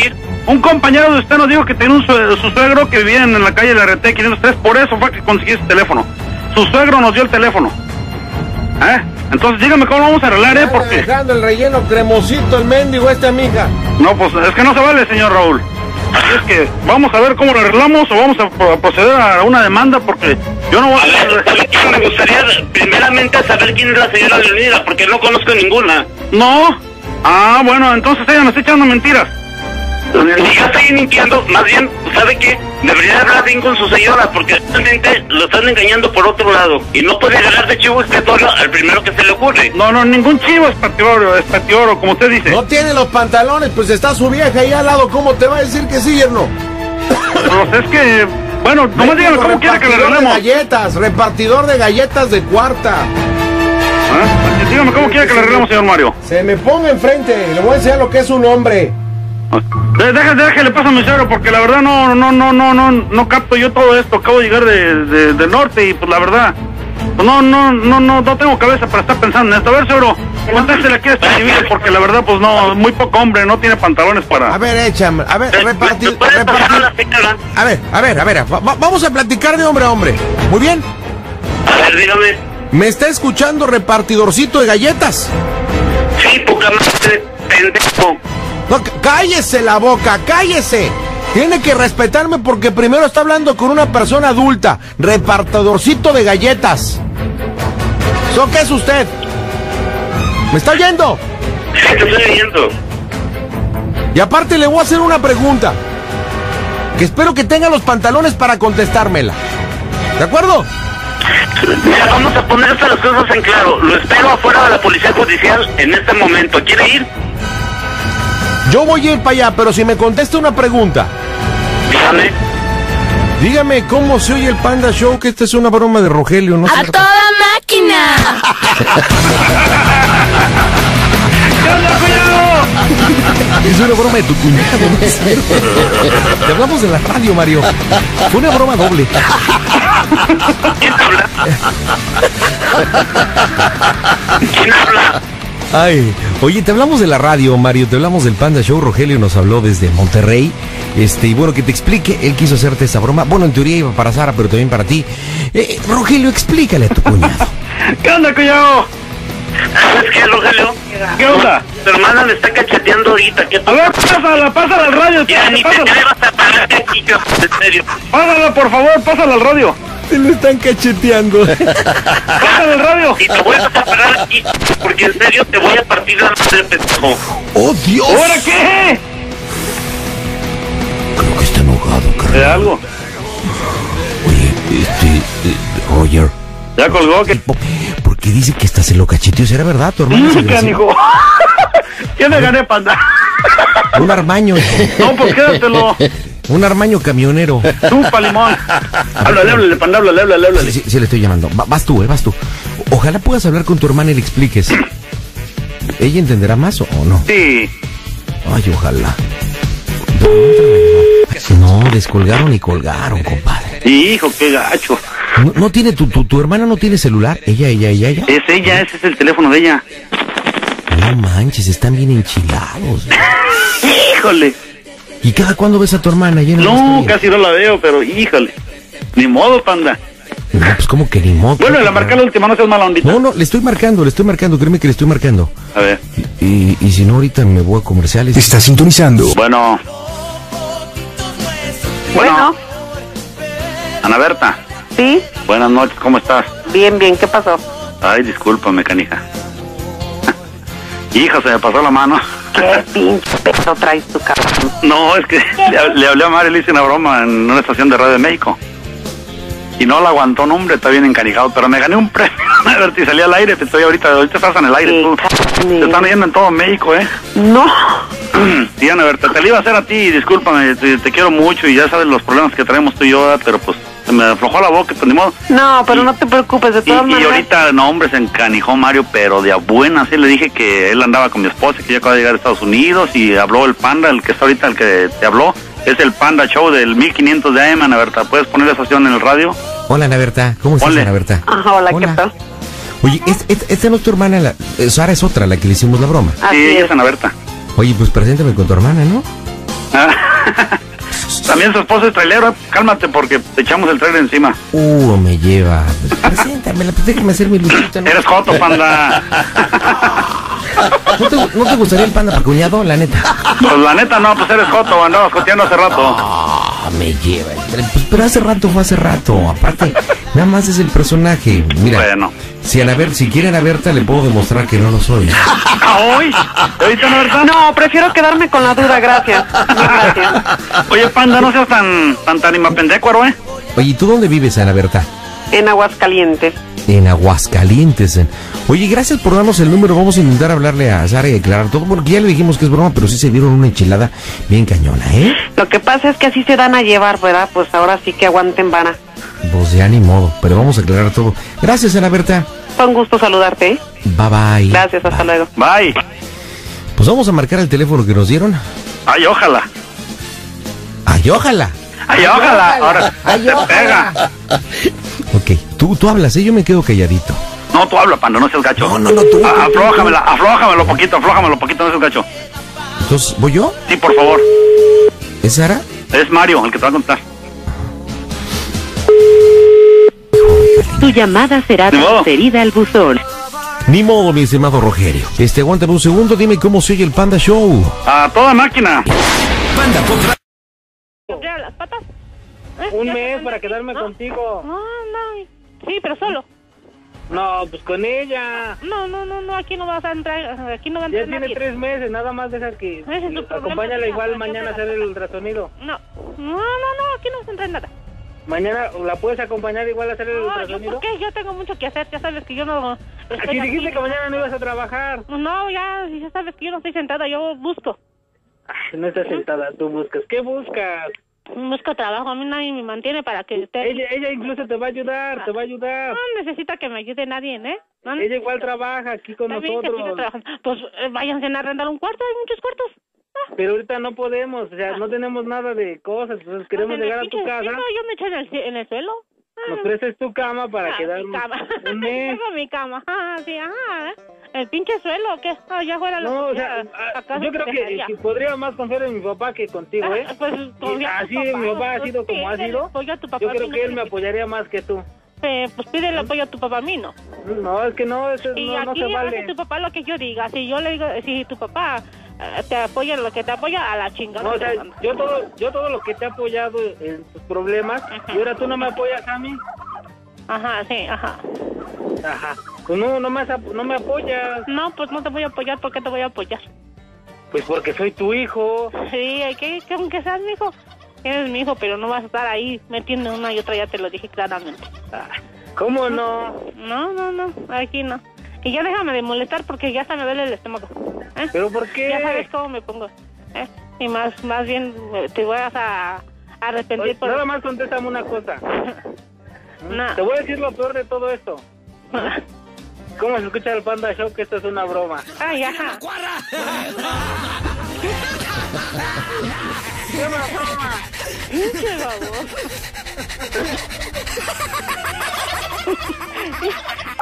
un compañero de usted nos dijo que tiene un su suegro que vivía en la calle de la RT 503, por eso fue que conseguí ese teléfono. Su suegro nos dio el teléfono. ¿Eh? Entonces dígame cómo lo vamos a arreglar, ¿eh? Porque... Dejando el relleno cremosito, el mendigo este, amiga. No, pues es que no se vale, señor Raúl. Así es que vamos a ver cómo lo arreglamos o vamos a, pro- a proceder a una demanda porque yo no voy A ver, me gustaría primeramente saber quién es la señora Leonila, porque no conozco ninguna. No. Ah, bueno, entonces ella me está echando mentiras. Si yo estoy mintiendo, más bien, ¿sabe qué? Debería hablar bien con su señora, porque realmente lo están engañando por otro lado. Y no puede agarrar de chivo expiatorio al primero que se le ocurre. No, no, ningún chivo es patioro, es patioro, como usted dice. No tiene los pantalones, pues está su vieja ahí al lado. ¿Cómo te va a decir que sí, yerno? Pues es que, bueno, nomás dígame cómo quiere que le arreglemos. galletas, repartidor de galletas de cuarta. ¿Ah? Dígame cómo quiere que le arreglemos, señor Mario. Se me ponga enfrente, le voy a enseñar lo que es un hombre. Déjale, déjale, paso a mi suegro, porque la verdad no, no, no, no, no, no capto yo todo esto. Acabo de llegar de, de- del norte y pues la verdad, pues, no, no, no, no, no tengo cabeza para estar pensando en esto. A ver, suegro, contéstele aquí a este individuo, porque la verdad, pues no, muy poco hombre, no tiene pantalones para. A ver, échame, a ver, repartir. A ver, a ver, a ver, va- va- vamos a platicar de hombre a hombre. Muy bien. A ver, dígame. ¿Me está escuchando repartidorcito de galletas? Sí, poca madre, pendejo. No, cállese la boca, cállese. Tiene que respetarme porque primero está hablando con una persona adulta, repartidorcito de galletas. ¿So qué es usted? ¿Me está oyendo? Sí, te estoy viendo. Y aparte le voy a hacer una pregunta. Que espero que tenga los pantalones para contestármela. ¿De acuerdo? Mira, vamos a poner estas las cosas en claro. Lo espero afuera de la policía judicial en este momento. ¿Quiere ir? Yo voy a ir para allá, pero si me contesta una pregunta. Dígame. Dígame cómo se oye el Panda Show, que esta es una broma de Rogelio, ¿no? ¡A toda máquina! Es una broma de tu cuñado. Te hablamos de la radio, Mario. Fue una broma doble. ¿Quién habla? Ay, oye, te hablamos de la radio, Mario, te hablamos del Panda Show. Rogelio nos habló desde Monterrey. Este, y bueno, que te explique, él quiso hacerte esa broma. Bueno, en teoría iba para Sara, pero también para ti. Eh, Rogelio, explícale a tu cuñado. ¿Qué onda, cuñado? ¿Sabes qué, Rogelio? ¿Qué onda? Tu hermana le está cacheteando ahorita. ¿Qué A ver, pásala, pásala al radio. Ya ni te atrevas a parar de aquí, cabrón, en serio. pásala, por favor, pásala al radio. Te lo están cacheteando. Al radio. Y te vuelvas a parar aquí, porque en serio te voy a partir la madre, pendejo. ¡Oh, Dios! ¿Ahora qué? Creo que está enojado, ¿De algo? Oye, este, eh, Roger. Ya colgó, que... Porque dice que hasta se lo cacheteó. ¿Será verdad, tu hermano? se Mm, le gané, panda? Un armaño. hijo. No, pues quédatelo. Un armaño camionero. Tú, palimón. Háblale, háblale, panda, háblale, háblale, háblale. Sí, sí, sí, le estoy llamando. Va- vas tú, eh, vas tú. Ojalá puedas hablar con tu hermana y le expliques. ¿Ella entenderá más o no? Sí. Ay, ojalá. No, descolgaron y colgaron, compadre. Hijo, qué gacho. No, no tiene, tu, tu, tu hermana no tiene celular. Ella, ella, ella, ella. Es ella, ese es el teléfono de ella. No manches, están bien enchilados. Híjole. ¿Y cada cuándo ves a tu hermana? Ya No, no, casi no la veo, pero híjole. Ni modo, panda. No, pues como que ni modo. Bueno, la marca la última, no seas mala ondita. No, no, le estoy marcando, le estoy marcando, créeme que le estoy marcando. A ver. Y, y si no, ahorita me voy a comerciales. Está sintonizando. Bueno. Bueno, Ana Berta. sí, Buenas noches, ¿cómo estás? bien, bien, ¿qué pasó? Ay, discúlpame, canija. Hija, se me pasó la mano. ¿Qué pinche peso traes tu cabrón? No, es que le, le hablé a Mario, le hice una broma en una estación de radio de México. Y no la aguantó, no, hombre, está bien encanijado. Pero me gané un premio, Berta, y salí al aire. Te estoy ahorita, ahorita estás en el aire, tú. Te están oyendo en todo México, ¿eh? No. Sí, Ana Berta, te lo iba a hacer a ti, discúlpame, te, te quiero mucho y ya sabes los problemas que traemos tú y yo, pero pues Se me aflojó la boca, pues ni modo. No, pero no te preocupes, de Y, todas y maneras. ahorita, no, hombre, se encanijó Mario, pero de a buena. Sí, le dije que él andaba con mi esposa, que ya acaba de llegar a Estados Unidos, y habló el panda, el que está ahorita, el que te habló. Es el Panda Show del 1500 de AM, Ana Berta. ¿Puedes poner esa estación en el radio? Hola, Ana Berta. ¿Cómo estás, Ole. Ana Berta? Ajá, hola, ¿qué tal? Oye, es- es- esta no es tu hermana, la, eh, Sara es otra, la que le hicimos la broma. Así sí, ella es. es Ana Berta. Oye, pues preséntame con tu hermana, ¿no? También su esposo es trailero. eh. Cálmate porque te echamos el trailer encima. Uh, me lleva. Preséntamela, pues déjame hacer mi luchita, ¿no? Eres joto, panda. ¿No te, no te gustaría el panda para cuñado, la neta? Pues la neta, no, pues eres joto. Andabas joteando hace rato. Ah, me lleva. el tren. Pues, pero hace rato fue hace rato. Aparte, nada más es el personaje. Mira, Bueno. si Ana Ber- si quieren a Berta, le puedo demostrar que no lo soy. ¿Hoy? ¿Ahorita Berta? No, prefiero quedarme con la duda, gracias. Gracias. Oye, panda, no seas tan, tan, tan ¿eh? Oye, ¿y tú dónde vives, Ana Berta? En Aguascalientes. En Aguascalientes. en- Oye, gracias por darnos el número. Vamos a intentar hablarle a Sara y aclarar todo. Porque ya le dijimos que es broma, pero sí se dieron una enchilada bien cañona, ¿eh? Lo que pasa es que así se dan a llevar, ¿verdad? Pues ahora sí que aguanten vara. Pues ya ni modo, pero vamos a aclarar todo. Gracias, Ana Berta. Fue un gusto saludarte, ¿eh? Bye bye. Gracias, hasta luego. Bye. Pues vamos a marcar el teléfono que nos dieron. Ay, ojalá. Ay, ojalá. Ay, ojalá. Ahora Ay, te ojalá. pega. Ok, tú, tú hablas, ¿eh? Yo me quedo calladito. No, tú habla, panda, no seas gacho. No, no, no, tú, Ah, aflójamela, aflójamelo poquito, aflójamelo poquito, no seas gacho. Entonces, ¿voy yo? Sí, por favor. ¿Es Sara? Es Mario el que te va a contar. Tu llamada será transferida al buzón. Ni modo, mi estimado Rogerio. Este, aguántame un segundo, dime cómo se oye el Panda Show. A toda máquina. Las patas? Un mes para quedarme contigo. No, no. Sí, pero solo. No, pues con ella. No, no, no, no, aquí no vas a entrar, aquí no va a Ya entrar tiene nadie. tres meses, nada más deja que Ese es acompáñala igual mañana a hacer el ultrasonido. No, no, no, no, aquí no vas a entrar nada. Mañana la puedes acompañar igual a hacer el No, ultrasonido. ¿por qué? Yo tengo mucho que hacer, ya sabes que yo no... Aquí dijiste aquí. que mañana no ibas a trabajar. No, ya, ya sabes que yo no estoy sentada, yo busco. Ay, no estás sentada, tú buscas. ¿Qué buscas? Busco trabajo, a mí nadie me mantiene para que esté... Ella, ella incluso te va a ayudar, te va a ayudar. No necesita que me ayude nadie, ¿eh? No Ella igual trabaja aquí con siga nosotros. Pues eh, váyanse a rentar un cuarto, hay muchos cuartos. Pero ahorita no podemos, o sea, no tenemos nada de cosas, queremos el llegar a tu casa. yo me eché en el, en el suelo. Nos prestes tu cama para Ah, quedarnos mi cama. un mes. Mi cama. Ah, sí, ajá. ¿eh? El pinche suelo, ¿qué? Ah, ya fuera lo No, o que sea, sea, ah, ¿acaso yo creo que, podría más confiar en mi papá que contigo, ¿eh? Ah, pues, en tu así mi papá ha pues, sido como ha sido. a papá, Yo a creo no que él me apoyaría más que tú. Eh, pues pídele apoyo a tu papá, a mí no. No, es que no, eso Y no, no aquí se hace vale. tu papá lo que yo diga. Si yo le digo, si tu papá eh, te apoya lo que te apoya, a la chingada. No, o sea, yo todo, yo todo lo que te he apoyado en tus problemas, y ahora tú no me apoyas a mí. Ajá, sí, ajá. Ajá. Pues no, no me, no me apoyas. No, pues no te voy a apoyar, ¿por qué te voy a apoyar? Pues porque soy tu hijo. Sí, hay que, que aunque seas mi hijo, eres mi hijo, pero no vas a estar ahí metiendo una y otra, ya te lo dije claramente. ¿Cómo no? No, no, no, aquí no. Y ya déjame de molestar porque ya hasta me duele el estómago. ¿eh? ¿Pero por qué? Ya sabes cómo me pongo. ¿eh? Y más, más bien eh, te vas a arrepentir Oye, por... Nada más contéstame una cosa. No. Te voy a decir lo peor de todo esto. ¿Cómo se escucha el Panda Show que esto es una broma? Ay, ajá. ¡Qué una broma! Pinche baboso.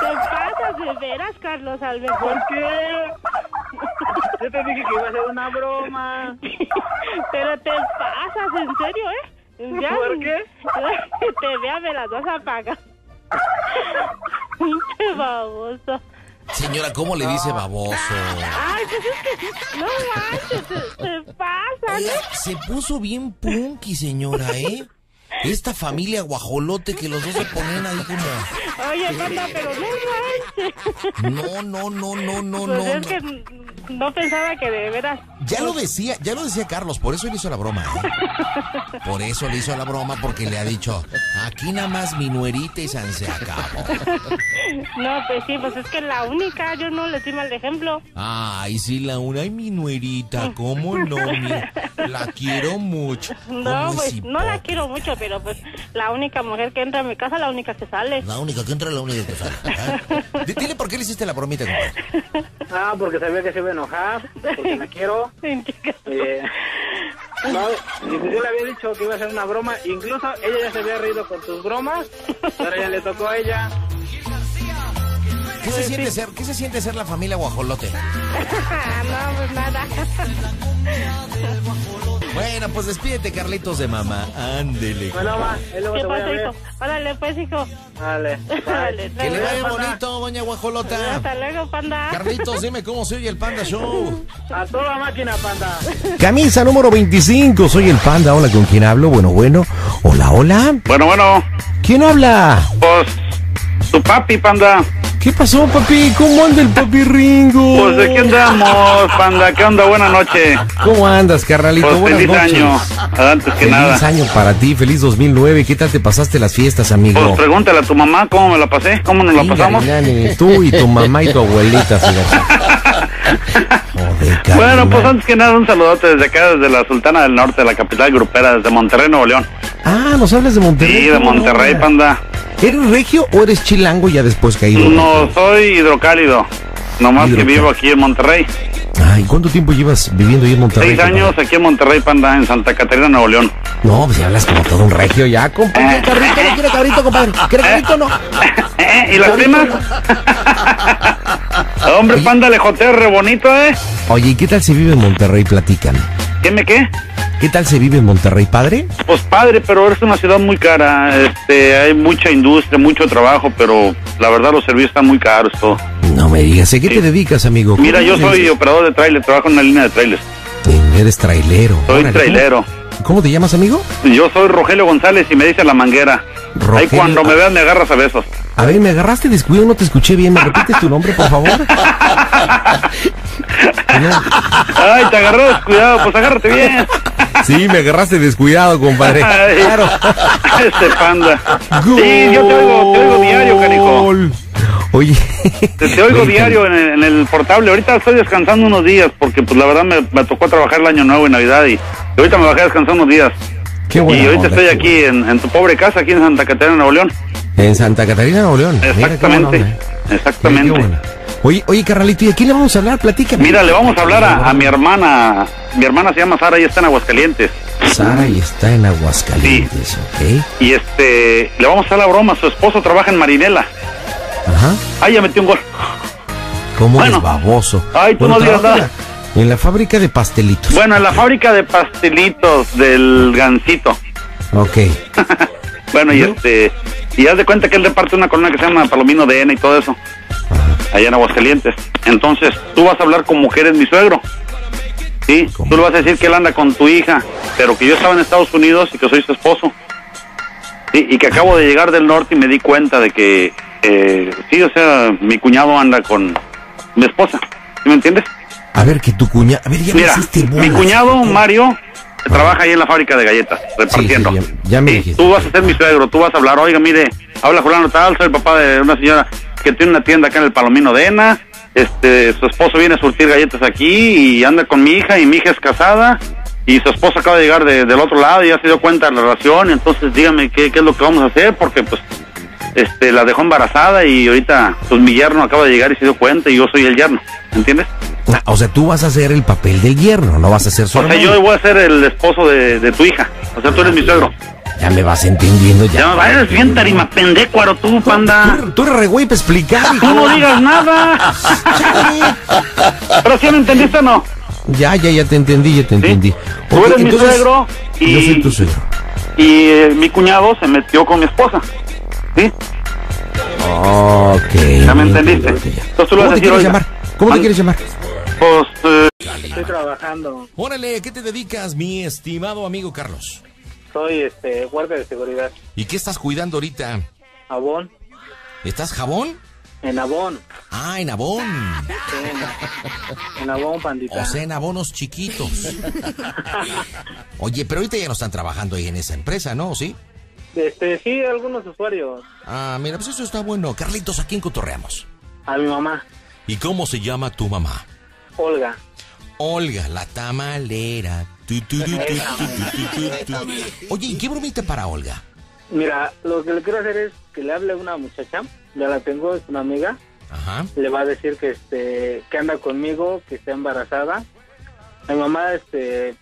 Te pasas de veras, Carlos Alberto. ¿Por qué? Yo te dije que iba a ser una broma. Pero te pasas, en serio, ¿eh? Ya, ¿Por qué? Te vea, me las vas a pagar. Pinche baboso. Señora, ¿cómo le dice baboso? Ay, pues es que no manches, te, te pasa, Oiga, ¿no? se puso bien punky, señora, ¿eh? Esta familia guajolote que los dos se ponen ahí como... Oye, panda, pero no No, no, no, no, no, Pues no. es que no pensaba que de veras. Ya lo decía, ya lo decía Carlos, por eso le hizo la broma. ¿eh? Por eso le hizo la broma, porque le ha dicho, aquí nada más mi nuerita y San se acabó. No, pues sí, pues es que la única, yo no le di mal de ejemplo. Ay, sí, la una, ay, mi nuerita, ¿cómo no? Mira, la quiero mucho. No, ¿Cómo es pues no la quiero mucho, pero pues la única mujer que entra a mi casa, la única que sale. La única que entra, la única que sale. ¿eh? D- Dile por qué le hiciste la bromita, compadre. Ah, porque sabía que se iba a enojar, porque la quiero. Eh, no, y yo le había dicho que iba a hacer una broma, incluso ella ya se había reído con tus bromas, ahora ya le tocó a ella. ¿Qué se siente ser, qué se siente ser la familia Guajolote? no, pues nada. Bueno, pues despídete, Carlitos de mamá. Ándele. Bueno, luego ¿Qué pasa, hijo? Órale, pues, hijo. Dale. Dale, Que le vaya bonito, doña Guajolota. Hasta luego, panda. Carlitos, dime cómo se oye el Panda Show. A toda máquina, panda. Camisa número 25, soy el panda. Hola, ¿con quién hablo? Bueno, bueno. Hola, hola. Bueno, bueno, ¿Quién habla? pues tu papi, panda. ¿Qué pasó, papi? ¿Cómo anda el papi Ringo? Pues de qué andamos, panda. ¿Qué onda? Buena noche. ¿Cómo andas, carnalito? Pues Buenas feliz noches. año. Antes que Feliz nada. año para ti, feliz 2009. ¿Qué tal te pasaste las fiestas, amigo? Pues pregúntale a tu mamá cómo me la pasé, cómo nos la pasamos. Tú y tu mamá y tu abuelita, fíjate. Joder, Bueno, pues antes que nada un saludote desde acá, desde la Sultana del Norte, la capital grupera, desde Monterrey, Nuevo León. Ah, ¿nos hablas de Monterrey? Sí, de. Monterrey, panda. ¿Eres regio o eres chilango ya después caído? No, soy hidrocálido. Nomás que Hidrocálido. vivo aquí en Monterrey. Ay, ¿cuánto tiempo llevas viviendo ahí en Monterrey? Seis años aquí en Monterrey, panda, en Santa Catarina, Nuevo León. No, pues ya hablas como todo un regio ya, compadre. ¿Quiere cabrito no quiere cabrito, compadre? ¿Quiere cabrito no? ¿Eh? ¿Y las primas? Hombre, panda, lejotea re bonito, ¿eh? Oye, ¿y qué tal se vive en Monterrey? Platican. ¿Qué me qué? ¿Qué tal se vive en Monterrey, padre? Pues padre, pero es una ciudad muy cara. Este, hay mucha industria, mucho trabajo, pero la verdad los servicios están muy caros, todo. No me digas, ¿a qué te dedicas, amigo? Mira, ¿Cómo yo eres? soy operador de trailer, trabajo en una línea de trailers. Eres trailero. Soy Órale, ¿cómo- trailero. ¿Cómo te llamas, amigo? Yo soy Rogelio González y me dice la manguera. Ahí Rogelio- cuando me veas me agarras a besos. A ver, me agarraste descuido, no te escuché bien. ¿Me repites tu nombre, por favor? Ay, te agarré descuidado, pues agárrate bien. Sí, me agarraste descuidado, compadre. Ay, Claro. Este panda. Sí, yo te oigo, te oigo diario, canijo. Oye. Te, te oigo Oye, diario en el, en el portable. Ahorita estoy descansando unos días porque pues la verdad me, me tocó trabajar el año nuevo y Navidad y, y ahorita me bajé a descansar unos días. Qué buena y ahorita onda, estoy aquí en, en tu pobre casa, aquí en Santa Catarina, Nuevo León. En Santa Catarina, Nuevo León. Mira, qué buena Exactamente. ¿eh? Exactamente. Oye, oye, carnalito, ¿y a quién le vamos a hablar? Platícame. Mira, le vamos a hablar a, a mi hermana. Mi hermana se llama Sara y está en Aguascalientes. Sara y está en Aguascalientes, ¿ok? Y este, le vamos a hacer la broma. Su esposo trabaja en Marinela. Ajá. Ay, ya metió un gol. ¿Cómo Bueno. es baboso? Ay, tú no digas nada. En la fábrica de pastelitos. Bueno, en la fábrica de pastelitos del Gancito. Ok. Bueno, y este, y haz de cuenta que él reparte una colonia que se llama Palomino de Ena y todo eso. Allá en Aguascalientes. Entonces, tú vas a hablar con mujeres, mi suegro. Sí, tú le vas a decir que él anda con tu hija, pero que yo estaba en Estados Unidos y que soy su esposo. Sí, y que acabo de llegar del norte y me di cuenta de que, eh, sí, o sea, mi cuñado anda con mi esposa. ¿Sí me entiendes? A ver, que tu cuña... A ver, ya me Mira, mi bolas. cuñado Mario trabaja ahí en la fábrica de galletas, repartiendo. Sí, sí, ya, ya me. Tú vas a ser mi suegro, tú vas a hablar, oiga, mire, habla Juliano tal, soy el papá de una señora que tiene una tienda acá en el Palomino de Ena, este, su esposo viene a surtir galletas aquí y anda con mi hija y mi hija es casada y su esposo acaba de llegar de- del otro lado y ya se dio cuenta de la relación entonces dígame qué, qué es lo que vamos a hacer porque pues este la dejó embarazada y ahorita pues mi yerno acaba de llegar y se dio cuenta y yo soy el yerno, ¿entiendes? Ah, O sea, tú vas a hacer el papel del yerno, no vas a ser su O sea, yo voy a ser el esposo de, de tu hija. O sea, tú eres mi suegro. Ya me vas entendiendo ya. Ya, eres bien tarima pendecuaro tú, panda. Tú eres re güey para explicar. Tú no digas nada. Pero si me entendiste o no. Ya, ya, ya te entendí, ya te entendí. Tú eres mi entonces, suegro y, Yo soy tu suegro. y eh, mi cuñado se metió con mi esposa. ¿Sí? Ok. Ya me entendiste. Entonces tú le ¿Cómo vas a te quieres oiga, llamar? ¿Cómo te quieres llamar? Pues, eh, Estoy trabajando. Órale, ¿qué te dedicas, mi estimado amigo Carlos? Soy este guardia de seguridad. ¿Y qué estás cuidando ahorita? Abón. ¿Estás jabón? En Abón. Ah, en Abón. Sí, en Abón, pandita. O sea, en abonos chiquitos. Oye, pero ahorita ya no están trabajando ahí en esa empresa, ¿no? ¿Sí? Este, sí, algunos usuarios. Ah, mira, pues eso está bueno. Carlitos, ¿a quién cotorreamos? A mi mamá, ¿Y cómo se llama tu mamá? Olga. Olga, la tamalera. Oye, ¿y qué bromita para Olga? Mira, lo que le quiero hacer es que le hable a una muchacha, ya la tengo, es una amiga, Ajá. le va a decir que este que anda conmigo, que está embarazada. A mi mamá, este,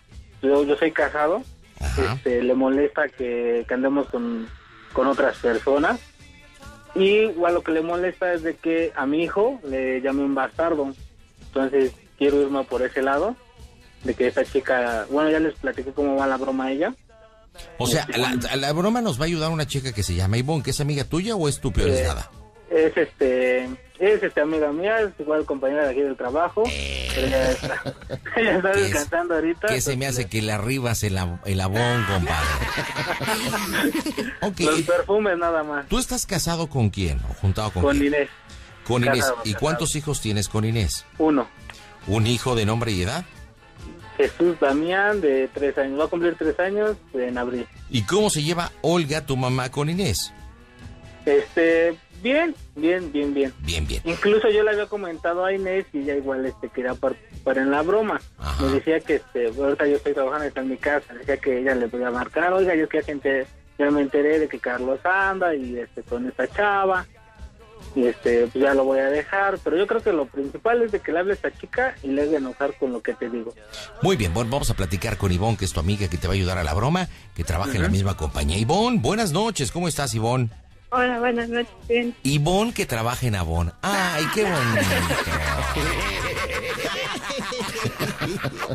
yo, yo soy casado, este, le molesta que, que andemos con, con otras personas. Y igual lo que le molesta es de que a mi hijo le llame un bastardo. Entonces quiero irme por ese lado, de que esa chica, bueno, ya les platiqué cómo va la broma a ella. O sea, la, a la broma nos va a ayudar una chica que se llama Ivonne, que es amiga tuya o es tu peor Eh, nada. Es este, es este amiga mía, es igual compañera de aquí del trabajo. Pero ella está, ella está ¿Qué es? descansando ahorita. Que se me hace que le arribas el, el abón, compadre. Ok. Los perfumes nada más. ¿Tú estás casado con quién? ¿O juntado con, Con quién? Inés. Con Inés. Casado, ¿Y casado. cuántos hijos tienes con Inés? Uno. ¿Un hijo de nombre y edad? Jesús Damián, de tres años. Va a cumplir tres años en abril. ¿Y cómo se lleva Olga, tu mamá, con Inés? Este, bien, bien, bien, bien. Bien, bien. Incluso yo le había comentado a Inés y ella igual este quería participar en la broma. Me decía que este, ahorita yo estoy trabajando está en mi casa, decía que ella le podía marcar, oiga, yo es que gente, ya me enteré de que Carlos anda y este con esta chava. Y este, pues ya lo voy a dejar, pero yo creo que lo principal es de que le hable a esta chica y le haga enojar con lo que te digo. Muy bien, bueno, vamos a platicar con Ivonne, que es tu amiga que te va a ayudar a la broma, que trabaja en la misma compañía. Ivonne, buenas noches, ¿cómo estás, Ivonne? Hola, buenas noches. Bien. Ivonne que trabaja en Avon. Ay, qué bonito.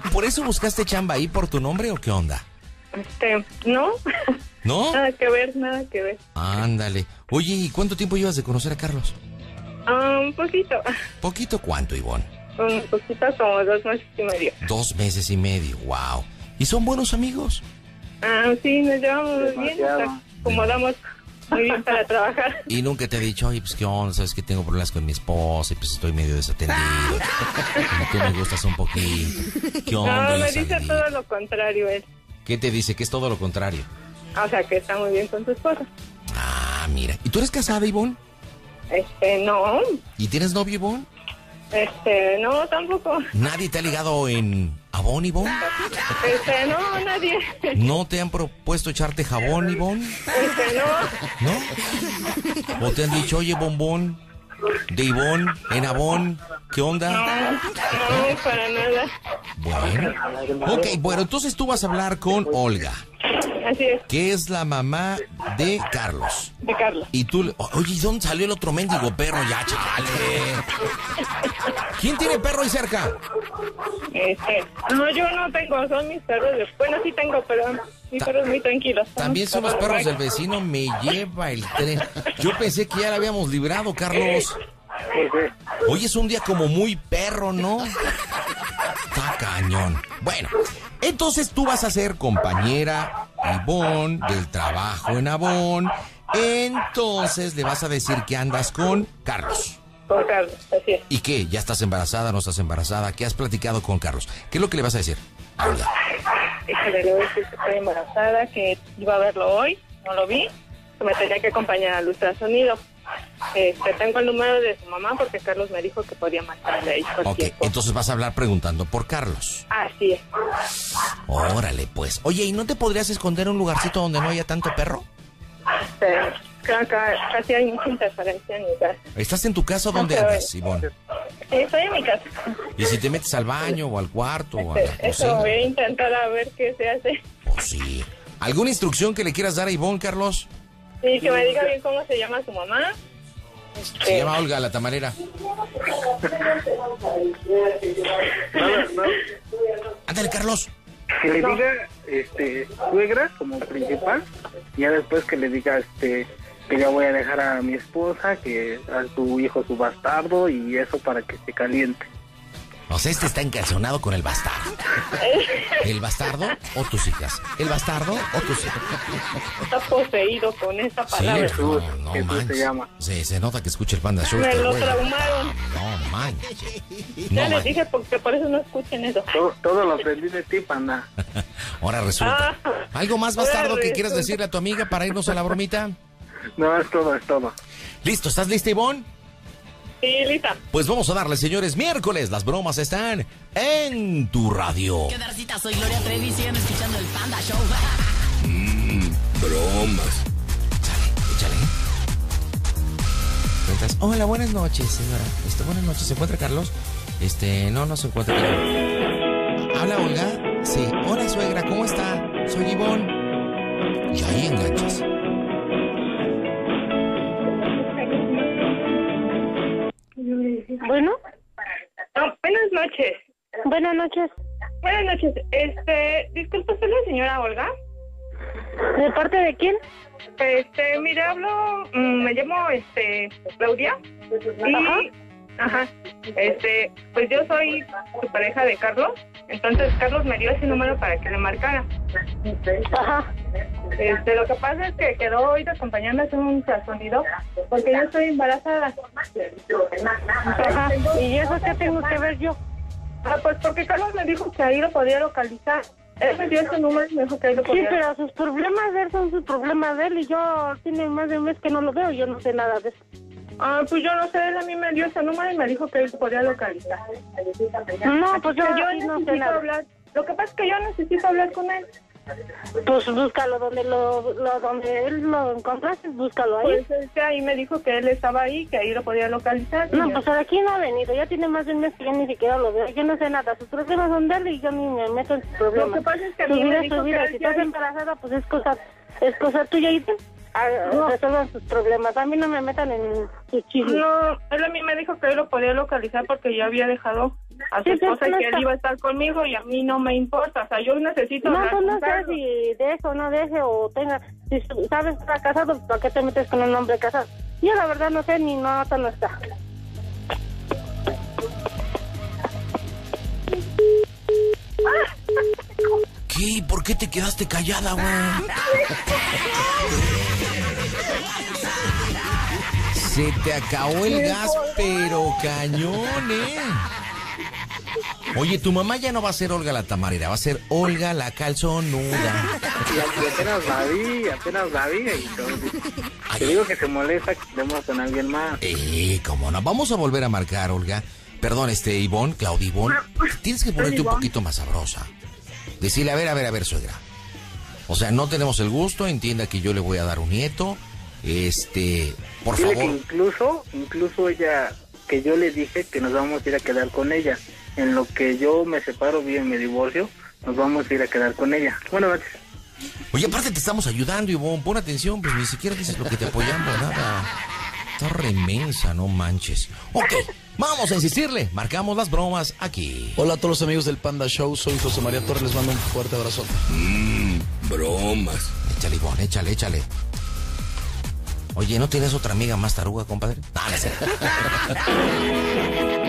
¿Por eso buscaste chamba ahí por tu nombre o qué onda? Este, no, ¿No? nada que ver, nada que ver. Ándale. Oye, ¿y cuánto tiempo llevas de conocer a Carlos? Ah, un poquito, Poquito cuánto, Ivonne. un poquito como dos meses y medio. Dos meses y medio, wow. ¿Y son buenos amigos? Ah, sí, nos llevamos muy bien, Demasiado. nos acomodamos muy bien para trabajar. Y nunca te he dicho, oye, pues qué onda, sabes que tengo problemas con mi esposa y pues estoy medio desatendido. Como tú me gustas un poquito. ¿Qué onda? No, me dice todo lo contrario él. ¿Qué te dice? Que es todo lo contrario. O sea, que está muy bien con su esposa. Ah, mira. ¿Y tú eres casada, Ivonne? Este, no, ¿Y tienes novio, Ivonne? este, no, tampoco. ¿Nadie te ha ligado en Avon, Ivonne? Este, no, nadie. ¿No te han propuesto echarte jabón, Ivonne? Este, no. ¿No? ¿O te han dicho, oye, bombón, de Ivonne, en Avon, qué onda? No, no, para nada. Bueno. Ok, bueno, entonces tú vas a hablar con Olga, Así es, que es la mamá de Carlos. de Carlos. Y tú, le- oye, ¿y dónde salió el otro mendigo perro ya, chale? ¿Quién tiene perro ahí cerca? Este, no, yo no tengo, son mis perros. de- Bueno, sí tengo, pero mis perros muy tranquilos. También son los perros del vecino, me lleva el tren. Yo pensé que ya la habíamos librado, Carlos. Hoy es un día como muy perro, ¿no? Está cañón. Bueno, entonces tú vas a ser compañera Ivonne del trabajo en Avon. Entonces le vas a decir que andas con Carlos. Con Carlos, así es. ¿Y qué? ¿Ya estás embarazada? ¿No estás embarazada? ¿Qué has platicado con Carlos? ¿Qué es lo que le vas a decir? a Olga? Híjole, le voy a decir que estoy embarazada, que iba a verlo hoy, no lo vi, que me tenía que acompañar al ultrasonido. Este, tengo el número de su mamá porque Carlos me dijo que podía marcarle ahí Ok, entonces vas a hablar preguntando por Carlos. Así es. Órale, pues. Oye, ¿y no te podrías esconder en un lugarcito donde no haya tanto perro? Este, ca- ca- casi hay mucha interferencia en mi casa. ¿Estás en tu casa o dónde No, andas, Ivonne? Sí, estoy en mi casa. ¿Y si te metes al baño o al cuarto o a la Este, Eso voy a intentar a ver qué se hace. Pues sí. ¿Alguna instrucción que le quieras dar a Ivonne, Carlos? Sí, que me diga bien cómo se llama su mamá. Este, Se llama Olga, la tamarera. Ándale, Carlos. Que le diga, este, suegra como principal, y ya después que le diga, este, que ya voy a dejar a mi esposa, que a su hijo su bastardo, y eso para que se caliente. O sea, este está encalzonado con el bastardo. ¿El bastardo o tus hijas? ¿El bastardo o tus hijas? Está poseído con esa Sí, palabra. no, no Jesús se manches. llama. Sí, se nota que escucha el Panda Show. Me lo güey. traumaron. No manches. Ya No les manches. dije porque por eso no escuchen eso. Todo, todo lo aprendí de ti, panda. Ahora resulta. Ah. ¿Algo más bastardo que quieras decirle a tu amiga para irnos a la bromita? No, es todo, es todo. Listo, ¿estás lista, Ivonne? Sí, lista. Pues vamos a darle, señores, miércoles. Las bromas están en tu radio. ¿Qué darcita? Soy Gloria Trevi. Sigan escuchando el Panda Show. Mmm, bromas. Échale. Cuentas. Hola, buenas noches, señora. Este, buenas noches. ¿Se encuentra Carlos? Este, no, no se encuentra. ¿Habla Olga? Sí. Hola, suegra, ¿cómo está? Soy Ivonne. Y ahí enganchas. Bueno, No, buenas noches. buenas noches. Buenas noches. Este, disculpe, ¿soy la señora Olga? ¿De parte de quién? Este, mire, hablo, mm, me llamo, este, Claudia. Y, Ajá. ajá. Este, pues yo soy su pareja de Carlos. Entonces, Carlos me dio ese número para que le marcara. Ajá. Este, lo que pasa es que quedó hoy de acompañarme a hacer un ultrasonido porque yo estoy embarazada. Ajá. ¿Y eso qué tengo que ver yo? Ah, pues porque Carlos me dijo que ahí lo podía localizar. Él me dio ese número y me dijo que ahí lo Sí, podía pero sus problemas de él son sus problemas de él y yo tiene más de un mes que no lo veo, yo no sé nada de eso. Ah, pues yo no sé, él a mí me dio ese número y me dijo que él podía localizar. No, pues yo sí no sé nada. hablar. Lo que pasa es que yo necesito hablar con él. Pues búscalo donde lo, lo donde él lo encontraste, búscalo ahí. Pues es que ahí me dijo que él estaba ahí, que ahí lo podía localizar. No, pues aquí no ha venido, ya tiene más de un mes que yo ni siquiera lo veo, yo no sé nada, sus problemas son de él y yo ni me meto en sus problemas. Lo que pasa es que a su mí me dijo su que si estás embarazada, pues es cosa, es cosa tuya y ah, resuelvan sus problemas, a mí no me metan en sus chismes. No, él a mí me dijo que él lo podía localizar porque yo había dejado a su Sí, esposa no que él iba a estar conmigo y a mí no me importa. O sea, yo necesito No, hablar pues no sé si deje o no deje o tenga, si sabes que está casado, ¿para qué te metes con un hombre casado? Yo la verdad no sé ni no, hasta no está. ¿Qué? ¿Por qué te quedaste callada, güey? Se te acabó el gas, pero cañón, ¿eh? Oye, tu mamá ya no va a ser Olga la tamarera, va a ser Olga la calzonuda. Y apenas la vi, apenas la vi. Y te digo que se molesta que estemos con alguien más. Eh, cómo no. Vamos a volver a marcar, Olga. Perdón, este, Ivonne, Claudia Ivonne. Tienes que ponerte un poquito más sabrosa. Decirle, a ver, a ver, a ver, suegra. O sea, no tenemos el gusto, entienda que yo le voy a dar un nieto. Este, por Dile que favor. incluso, incluso ella, que yo le dije que nos vamos a ir a quedar con ella. En lo que yo me separo bien, me divorcio, nos vamos a ir a quedar con ella. Buenas noches. Oye, aparte te estamos ayudando, Ivonne. Pon atención, pues ni siquiera dices lo que te apoyamos, nada. Está remensa, no manches. Ok, vamos a insistirle. Marcamos las bromas aquí. Hola a todos los amigos del Panda Show, soy José María Torres, les mando un fuerte abrazo. Mmm, bromas. Échale, Ivonne, échale, échale. Oye, ¿no tienes otra amiga más taruga, compadre? No,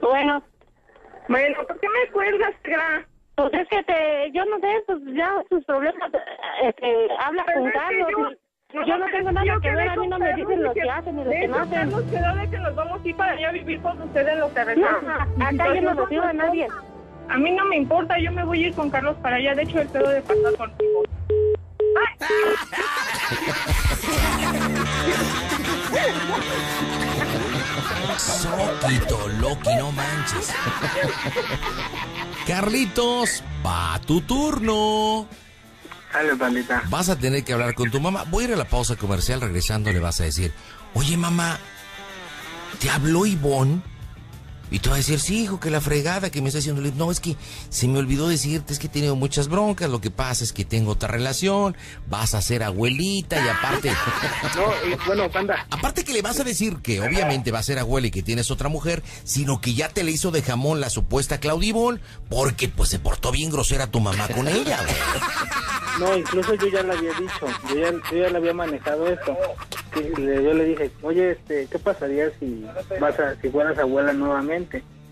Bueno. Bueno, ¿por qué me cuelgas, Cra? Pues es que te, yo no sé, pues ya sus problemas, este, habla Pero con Carlos. yo- no tengo nada que ver, a mí no me dicen lo que- que hacen ni lo que no hacen. Carlos quedó de que nos vamos a ir para allá a vivir con ustedes en lo que regresamos. No, acá yo no recibo a nadie. A mí no me importa, yo me voy a ir con Carlos para allá. De hecho, él quedó de pasar contigo. Soquito, Loki, no manches. Carlitos, va tu turno. Dale, bandita. Vas a tener que hablar con tu mamá. Voy a ir a la pausa comercial. Regresando le vas a decir, oye mamá, ¿te habló Ivonne? Y tú vas a decir, sí, hijo, que la fregada que me está haciendo. No, es que se me olvidó decirte, es que he tenido muchas broncas. Lo que pasa es que tengo otra relación. Vas a ser abuelita y aparte. No, bueno, panda. Aparte que le vas a decir que obviamente va a ser abuela y que tienes otra mujer, sino que ya te le hizo de jamón la supuesta Claudia Ivonne, porque pues se portó bien grosera tu mamá con ella, güey. No, incluso yo ya le había dicho, yo ya, yo ya le había manejado esto. yo le dije, oye, este, ¿qué pasaría si vas a, si fueras abuela nuevamente?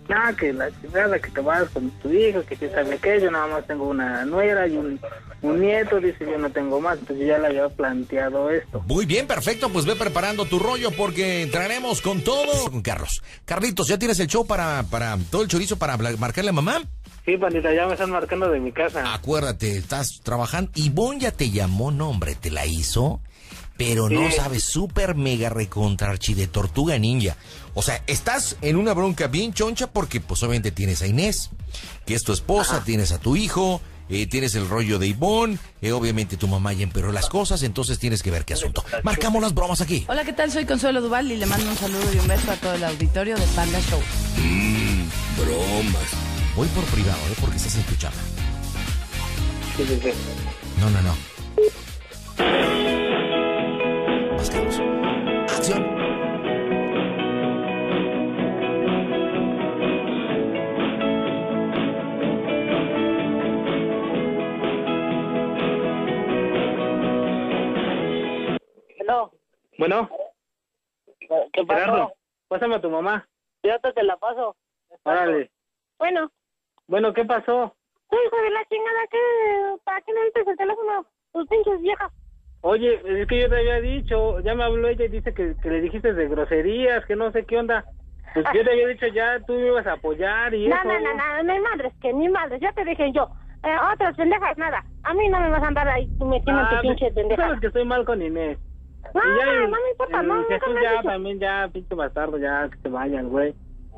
Nada, que la chingada, que te vas con tu hijo, que quién sabe qué, yo nada más tengo una nuera y un, un nieto, dice, yo no tengo más, entonces yo ya le había planteado esto. Muy bien, perfecto, pues ve preparando tu rollo porque entraremos con todo. Con Carlos. Carlitos, ¿ya tienes el show para, para todo el chorizo para marcarle a mamá? Sí, pandita, ya me están marcando de mi casa. Acuérdate, estás trabajando. Ivonne ya te llamó, no, hombre, te la hizo. Pero no sabes, súper mega recontra archi de tortuga ninja. O sea, estás en una bronca bien choncha porque pues obviamente tienes a Inés, que es tu esposa, tienes a tu hijo, eh, tienes el rollo de Ivonne, eh, obviamente tu mamá ya empeoró las cosas, entonces tienes que ver qué asunto. Marcamos las bromas aquí. Hola, ¿qué tal? Soy Consuelo Duval y le mando un saludo y un beso a todo el auditorio de Panda Show. Mmm, bromas. Voy por privado, ¿eh? Porque estás en tu chamba. Sí, sí, sí. No, no, no. Carlos. Acción. Bueno, ¿qué pasó? Gerardo, pásame a tu mamá. Fíjate, te la paso. Órale. Bueno, Bueno, ¿qué pasó? tú hijo de la chingada, ¿qué? ¿Para qué no dices el teléfono? Tus pinches viejas. Oye, es que yo te había dicho, ya me habló ella y dice que, que le dijiste de groserías, que no sé qué onda. Pues yo te había dicho ya, tú me ibas a apoyar y No, eso. no, no, no, no hay madres, que ni madres, ya te dije yo. Eh, otras pendejas, nada. A mí no me vas a andar ahí metiendo en Ah, tu pinche tú pendeja. sabes que estoy mal con Inés. No, Y ya no, no me importa, el no, Jesús ya también, ya, pinche bastardo, ya, que se vayan, güey.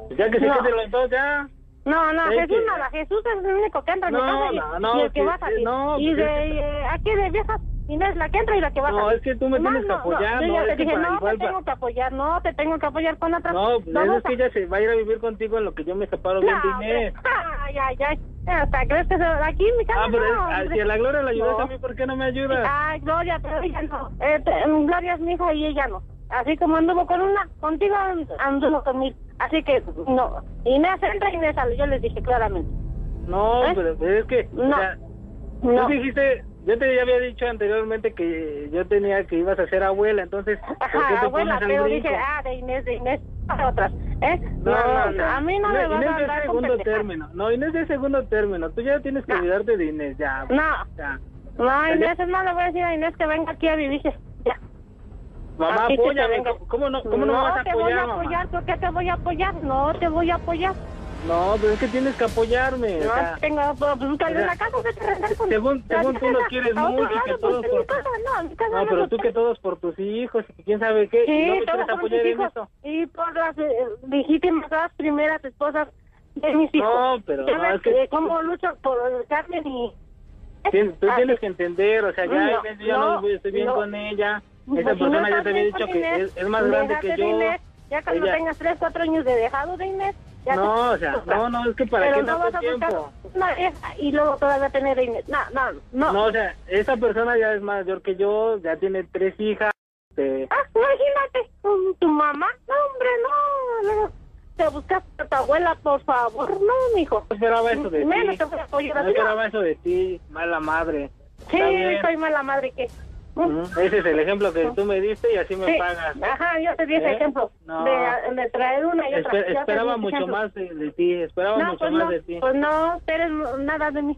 Pues ya que se No. queden los dos, ya. No, no, Es Jesús que- nada, Jesús es el único que entra en No, mi casa y, no, no, y el que que- va a salir. no, y pues de eh, aquí de viejas, Inés la que entra y la que va a No, salir. es que tú me tienes que apoyar, yo no, ya es te dije, no, te tengo que apoyar, no, te tengo que apoyar con otras. No, pues es que ella se va a ir a vivir contigo en lo que yo me separo bien de No, Inés. Ay, ay, ay. Hasta crees que se aquí en mi casa Ah, pero es- no, ah, hombre. si a la Gloria la ayudas No. a mí, ¿por qué no me ayudas? Ay, Gloria, pero ella no. Eh, te- Gloria es mi hija y ella no. Así como anduvo con una, contigo anduvo con mil. Así que, no. Inés entra, Inés sale. Yo les dije claramente. No, ¿Eh? pero es que, No. o sea, No. tú dijiste, yo te ya había dicho anteriormente que yo tenía que ibas a ser abuela, entonces, ¿por qué Ajá, abuela, pero dije, ah, de Inés, de Inés, para otras. ¿Eh? No, no, no. a mí no me vas Inés a de segundo término. No, Inés de segundo término. Tú ya tienes que olvidarte de Inés, ya. No. Ya. No, Inés, no le voy a decir a Inés que venga aquí a vivir. Ya. Mamá, apóyame. ¿Cómo no, cómo no, me vas a te voy apoyar, a mamá? apoyar, ¿por qué te voy a apoyar? No, te voy a apoyar. No, pero es que tienes que apoyarme. No o sea, tengo, pues, búscale o sea, la casa, rentar con según- según tú lo quieres mucho y que lado, todos pues, por- casa, no, casa pero tú que todos por tus hijos y quién sabe qué. y no Sí, me quieres por apoyar en hijos eso. y por las eh, legítimas, las primeras esposas de mis hijos. No, pero Ya no, ves es que- cómo lucho por Carmen y... Tien- Tú Ah, tienes que entender, o sea, ya No, yo no, estoy bien no. con ella. Pues, Esa persona ya te había dicho que es, es más grande que yo. Ya cuando tengas tres, cuatro años de dejado de Inés... Ya No, te- o sea, no, no, es que para Pero qué no vas a buscar tiempo. una vieja y luego todavía tener Inés. No, no, no. No, o sea, esa persona ya es mayor que yo, ya tiene tres hijas. este, Ah, imagínate, con tu mamá. No, hombre, no. luego Te buscaste a tu abuela, por favor. No, mijo. No esperaba eso de Menos ti. te voy a apoyar No esperaba eso de ti, mala madre. Sí, soy mala madre que... Ese es el ejemplo que tú me diste y así me Sí, pagas. Ajá, yo te di ese ¿Eh? ejemplo No. de, de traer una y otra. Espe- Yo di esperaba mucho más de, de ti, esperaba No, mucho pues más no, de ti. pues no esperes nada de mí.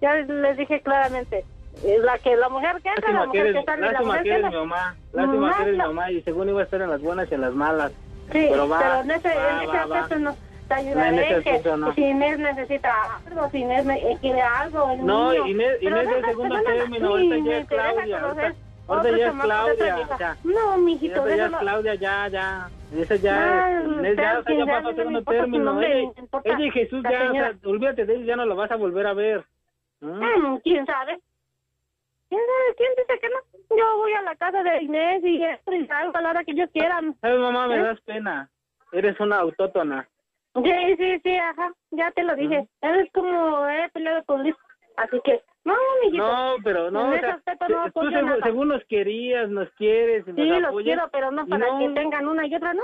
Ya les dije claramente. eh, La que la mujer que entra, la Lástima que mujer eres, que sale, la mujer que eres mi mamá, lástima No, que eres mi no. mamá y según iba a estar en las buenas y en las malas. Sí, pero va, en ese, va, en ese va, aspecto no. Te No, en ayudaré ese que no. si Inés necesita algo, si Inés eh, quiere algo, el No, niño. Inés, Pero Inés de deja- segundo pero término, ahorita ya es Claudia, ahorita, ahorita ya es Claudia, vieja. o sea, No, mijito, ya es. Claudia, ya, ya, esa ya, Ay, es- ya, o sea, ya quién pasó a no segundo término, ella, ella y Jesús ya, o sea, olvídate de ellos, ya no lo vas a volver a ver. ¿Mm? Mm, ¿Quién sabe? ¿Quién sabe? ¿Quién dice que no? Yo voy a la casa de Inés y y salgo a la hora que yo quiera. ¿Sabes, mamá? Me ¿Eh? das pena, eres una autótona. Sí, sí, sí, ajá, ya te lo dije. Eres como he peleado con Liz. Así que, no, mijito. No, pero no, En o sea, no tú según, según nos querías, nos quieres, y Sí, nos los apoyas, quiero, pero no para no, que tengan una y otra, no.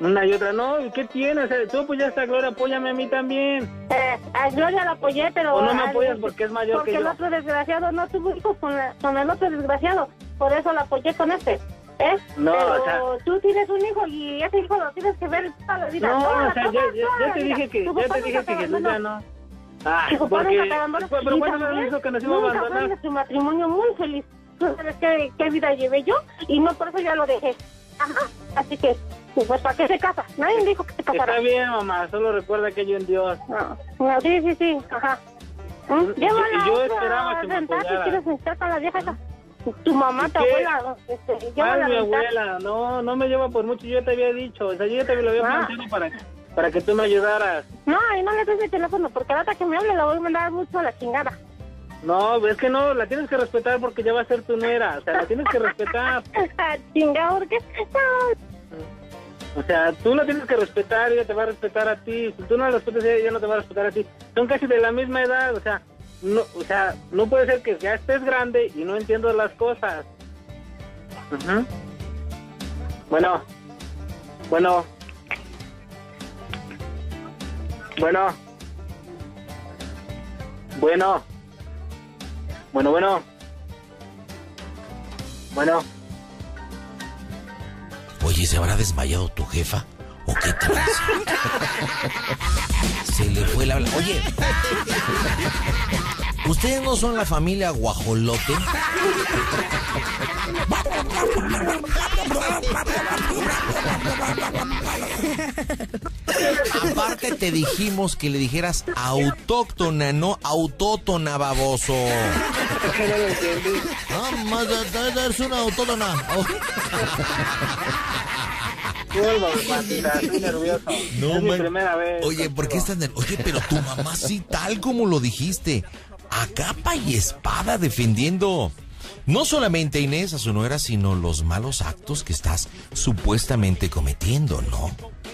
Una y otra, no, ¿y qué tienes? O sea, tú apoyaste a Gloria, apóyame a mí también. Eh, a Gloria la apoyé, pero... O no me apoyas porque es mayor Porque que el yo. otro desgraciado no tuvo hijos con, la- con el otro desgraciado. Por eso la apoyé con este. ¿Eh? No, Pero o sea- tú tienes un hijo y ese hijo lo tienes que ver toda la vida. No, la- o sea, toda ya la te dije que, papá te dije que Jesús ya no. Ah, papá porque, pero Y ¿cuándo me también que nos iba a nunca abandonar? nuestro matrimonio muy feliz. Tú sabes qué, qué vida llevé yo y no por eso ya lo dejé. Ajá. Así que, pues, ¿para qué se casa? Nadie dijo que se casara. Está bien, mamá, solo recuerda que yo en Dios. No, no, sí, sí, sí, ajá. ¿Mm? Yo a esperaba que me apoyara. quieres con la vieja esa. Tu mamá, tu abuela, este, Ay, mi abuela, no, no me lleva por mucho, yo te había dicho, o sea, yo ya te lo había Ah. planteado para, para que tú me ayudaras. No, y no le des mi teléfono, porque ahora que me hable la voy a mandar mucho a la chingada. No, es que no, la tienes que respetar porque ya va a ser tu nuera, o sea, la tienes que respetar. Chingada, ¿por qué? O sea, tú la tienes que respetar, ella te va a respetar a ti. Si tú no la respetas, ella no te va a respetar a ti. Son casi de la misma edad, o sea, no, o sea, no puede ser que ya estés grande y no entiendas las cosas. Ujú. Bueno, bueno, bueno, bueno, bueno, bueno, bueno. Oye, ¿se habrá desmayado tu jefa? ¿O qué tranza? Se le fue la... Oye, ¿ustedes no son la familia Guajolote? Aparte te dijimos que le dijeras autóctona, no autótona, baboso. No lo entendí. No, más es una autótona. Estoy nervioso. No, es mi primera vez. Oye, ¿por qué estás nervioso? Oye, pero tu mamá sí, tal como lo dijiste, a capa y espada defendiendo no solamente a Inés, a su nuera, sino los malos actos que estás supuestamente cometiendo, ¿no?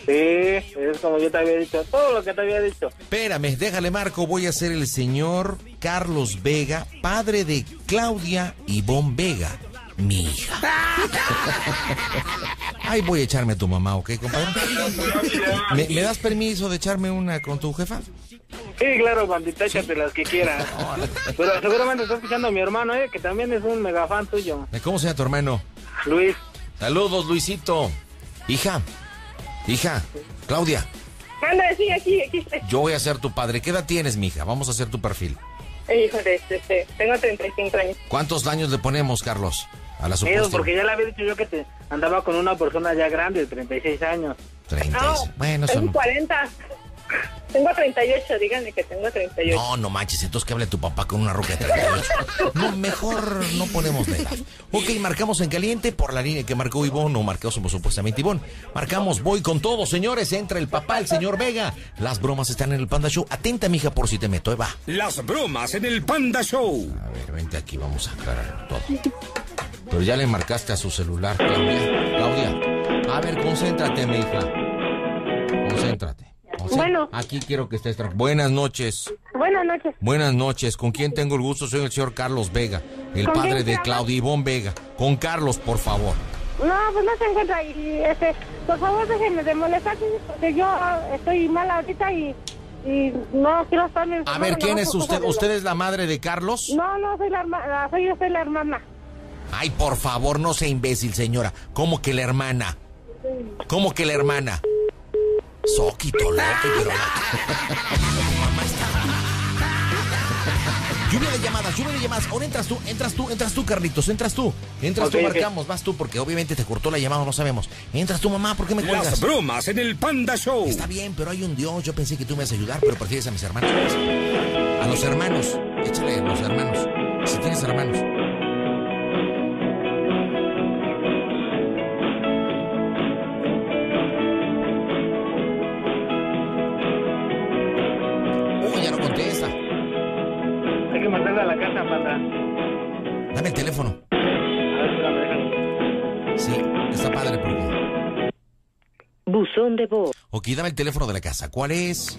Sí, es como yo te había dicho, todo lo que te había dicho. Espérame, déjale Marco, voy a ser el señor Carlos Vega, padre de Claudia Ivonne Vega, mi hija. Ay, voy a echarme a tu mamá, ¿ok, compadre? ¿Me, me das permiso de echarme una con tu jefa? Sí, claro, bandita, échate las que quieras. Pero seguramente está escuchando a mi hermano, ¿eh? Que también es un mega fan tuyo. ¿Cómo se llama tu hermano? Luis. Saludos, Luisito. Hija, hija, Claudia, Anda, sí, aquí, aquí estoy. yo voy a ser tu padre. ¿Qué edad tienes, mija? Vamos a hacer tu perfil. Eh, Híjole, este, este, tengo 35 años. ¿Cuántos años le ponemos, Carlos? A la Eso, supuesta. porque ya le había dicho yo que te andaba con una persona ya grande, de 36 años. 30. No, Bueno, tengo son... 40. Tengo 38, díganme que tengo 38. No, no manches, entonces que hable tu papá con una roca de 38. No, mejor no ponemos la edad. Ok, marcamos en caliente por la línea que marcó Ivonne, o marcamos supuestamente Ivonne. Marcamos, voy con todo, señores. Entra el papá, el señor Vega. Las bromas están en el Panda Show. Atenta, mija, por si te meto, eh, va. Las bromas en el Panda Show. A ver, vente aquí, vamos a aclarar todo. Pero ya le marcaste a su celular, Claudia. Claudia, a ver, concéntrate, mi hija. Concéntrate. Concé- Bueno. Aquí quiero que estés tranquila. Buenas noches. Buenas noches. Buenas noches. ¿Con quién tengo el gusto? Soy el señor Carlos Vega, el ¿Con padre de? Claudia Ivonne Vega. Con Carlos, por favor. No, pues no se encuentra. Y, este, por favor, déjenme de molestar, porque yo estoy mal ahorita y, y no quiero estar en A ver, ¿quién es usted? ¿Usted es la madre de Carlos? No, no, soy la hermana, soy, yo soy la hermana. Ay, por favor, no sea imbécil, señora. ¿Cómo que la hermana? ¿Cómo que la hermana? Soquito, loco, pero... Lluvia de llamadas, lluvia de llamadas. Ahora entras tú, entras tú, entras tú, Carlitos, entras tú. Entras tú, marcamos, vas tú, porque obviamente te cortó la llamada, no sabemos. Entras tú, mamá, ¿por qué me cuelgas? Las bromas en el Panda Show. Está bien, pero hay un Dios. Yo pensé que tú me ibas a ayudar, pero prefieres a mis hermanos. A los hermanos. Échale a los hermanos. Si tienes hermanos. Teléfono. Sí, está padre porque. Buzón de voz. Ok, dame el teléfono de la casa. ¿Cuál es?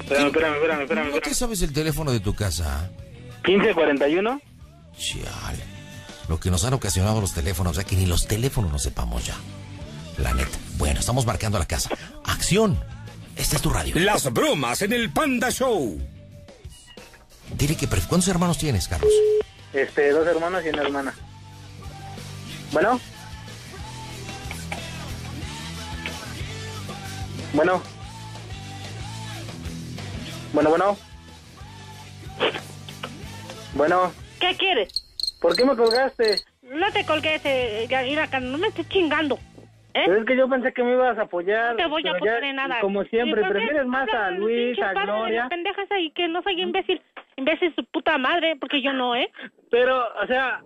Espérame, espérame, espérame, espérame. ¿No te sabes el teléfono de tu casa? 1541. Chale. Lo que nos han ocasionado los teléfonos, o sea que ni los teléfonos nos sepamos ya. La neta. Bueno, estamos marcando la casa. ¡Acción! Esta es tu radio. Las bromas en el Panda Show. Dile que... ¿Cuántos hermanos tienes, Carlos? Este, dos hermanos y una hermana. Bueno. Bueno. Bueno, bueno. Bueno. ¿Qué quieres? ¿Por qué me colgaste? No te colgué mira, acá, no me estés chingando. ¿Eh? Pero es que yo pensé que me ibas a apoyar. No te voy a apoyar ya, en nada. Como siempre, ¿Y por qué prefieres más a Luis, a Gloria. pendejas ahí que no soy imbécil. Imbécil su puta madre, porque yo no, ¿eh? Pero, o sea,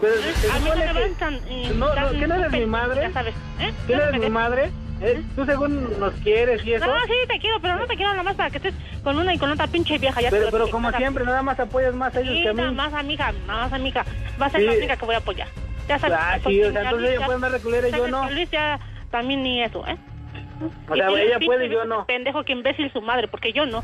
pero se A mí no me que- van tan... eh, No, no, ¿que no eres mi madre? Ya sabes, ¿eh? ¿Qué Ya eres mi madre? Eh, Tú según nos quieres y eso. No, sí, te quiero, pero no te quiero nada más para que estés con una y con otra pinche vieja. Ya pero, pero como siempre, nada más apoyas más a ellos Sí, que a mí. nada más amiga, nada más amiga. Va a ser la Sí. única que voy a apoyar. Ya sabes. Ah, sí, o sea, entonces ella puede andar de culera y yo no. que Luis ya también ni eso, ¿eh? O sea, que ella puede y yo no. Pendejo que imbécil su madre, porque yo no.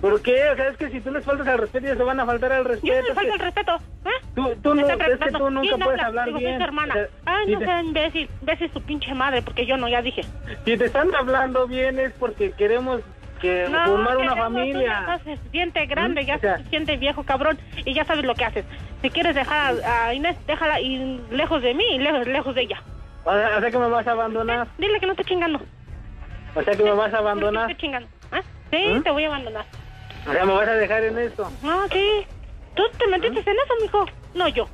¿Por qué? O sea, es que si tú les faltas al respeto, ellos se van a faltar al respeto. Yo no le es falta el respeto, ¿eh? Tú, tú no, es que tú nunca ¿quién puedes habla? hablar Digo, bien. soy tu hermana. O sea, Ay, no te- sea imbécil. Imbécil su pinche madre, porque yo no, ya dije. Si te están hablando bien es porque queremos que No, formar una queremos, tú familia. ya se siente grande, ¿Mm? ya O sea- se siente viejo, cabrón, y ya sabes lo que haces. Si quieres dejar a, Inés, déjala y lejos de mí y lejos, lejos de ella. O sea, que me vas a abandonar. Dile que no esté chingando. O sea que me vas a ¿Por qué abandonar. estoy chingando? ¿Ah? Sí, te voy a abandonar. O sea, me vas a dejar en esto. No, sí. Tú te metiste en eso, mijo. No yo.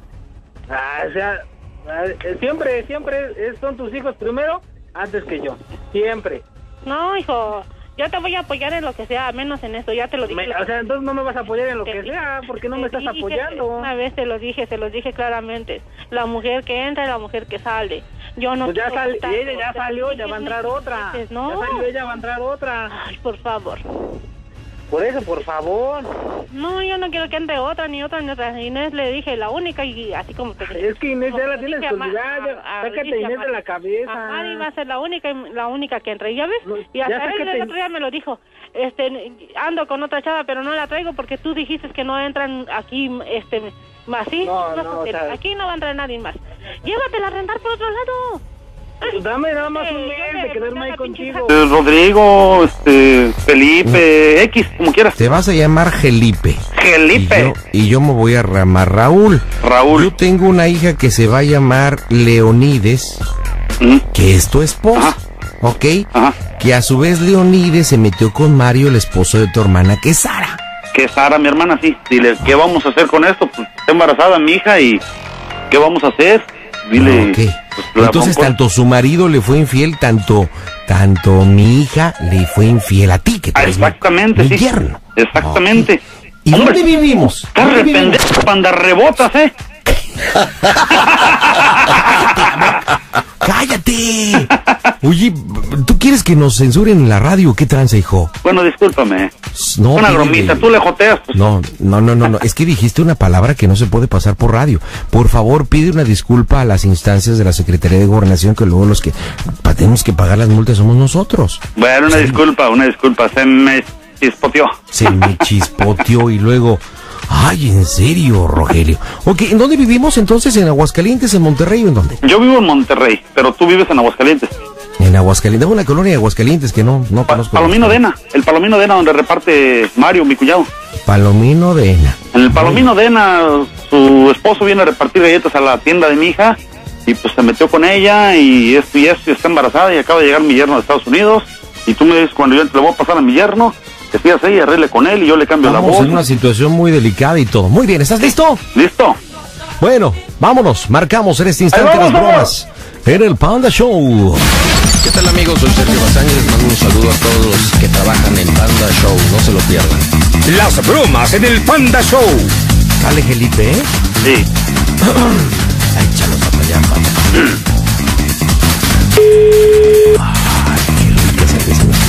Ah, o sea, ah, eh, siempre, siempre son tus hijos primero antes que yo. Siempre. No, hijo. Yo te voy a apoyar en lo que sea, menos en eso. Ya te lo dije. Me- o sea, entonces no me vas a apoyar en lo Te que sea, porque no te me estás dije, apoyando. Una vez te lo dije, se lo dije claramente. La mujer que entra y la mujer que sale. Yo no Pues ya sal- ella ya salió, ya va a entrar otra. No. Ya salió, ella va a entrar otra. Ay, por favor. Por eso, por favor. No, yo no quiero que entre otra, ni otra, ni otra. Inés le dije la única y así como te. Es que Inés ya la tienes olvidada. Sácate Inés de la cabeza. A Mari va a ser la única, la única que entre, ¿ya ves? Y hasta él el otro día me lo dijo. Este, ando con otra chava, pero no la traigo porque tú dijiste que no entran aquí, este, más sí. No, no, aquí no va a entrar nadie más. Llévatela a rentar por otro lado. Dame nada más un mes de quedarme ahí contigo. Eh, Rodrigo, este, Felipe, X, como quieras. Te vas a llamar Felipe. Felipe. Y yo, y yo me voy a llamar Raúl. Raúl. Yo tengo una hija que se va a llamar Leonides, que es tu esposa. ¿Ok? Que a su vez Leonides se metió con Mario, el esposo de tu hermana, que es Sara. Que Sara, mi hermana, sí. Dile, ¿qué vamos a hacer con esto? Pues está embarazada mi hija y ¿qué vamos a hacer? Dile. Ok. Pues, Entonces tanto su marido le fue infiel, tanto, tanto mi hija le fue infiel a ti, que tú Ah, eres exactamente, mi sí. yerno. Exactamente. ¿Y dónde vivimos? Estás pendejo, panda rebotas, ¿eh? ¡Cállate! Oye, ¿tú quieres que nos censuren en la radio? ¿Qué tranza, hijo? Bueno, discúlpame. No, Una bromita, tú le joteas. Pues. No, no, no, no, no. Es que dijiste una palabra que no se puede pasar por radio. Por favor, pide una disculpa a las instancias de la Secretaría de Gobernación, que luego los que tenemos que pagar las multas somos nosotros. Bueno, una disculpa, una disculpa. Se me chispoteó. Se me chispoteó y luego. Ay, en serio, Rogelio. Ok, ¿en dónde vivimos entonces? ¿En Aguascalientes, en Monterrey o en dónde? Yo vivo en Monterrey, pero tú vives en Aguascalientes. En Aguascalientes, una colonia de Aguascalientes que no, no conozco. Palomino Dena, el Palomino Dena donde reparte Mario, mi cuñado. Palomino de Ena. En el Palomino Dena, su esposo viene a repartir galletas a la tienda de mi hija y pues se metió con ella y esto y esto y está embarazada y acaba de llegar mi yerno de Estados Unidos y tú me dices cuando yo le voy a pasar a mi yerno, que sigas ahí, arregle con él y yo le cambio la Estamos voz. en una situación muy delicada y todo. Muy bien, ¿estás listo? Listo. Bueno, vámonos. Marcamos en este instante las bromas en el Panda Show. ¿Qué tal amigos? Soy Sergio Bazán y les mando un saludo a todos los que trabajan en Panda Show. No se lo pierdan. Las bromas en el Panda Show. Dale, Felipe, ¿eh? Sí. Échalos a allá, panda. Te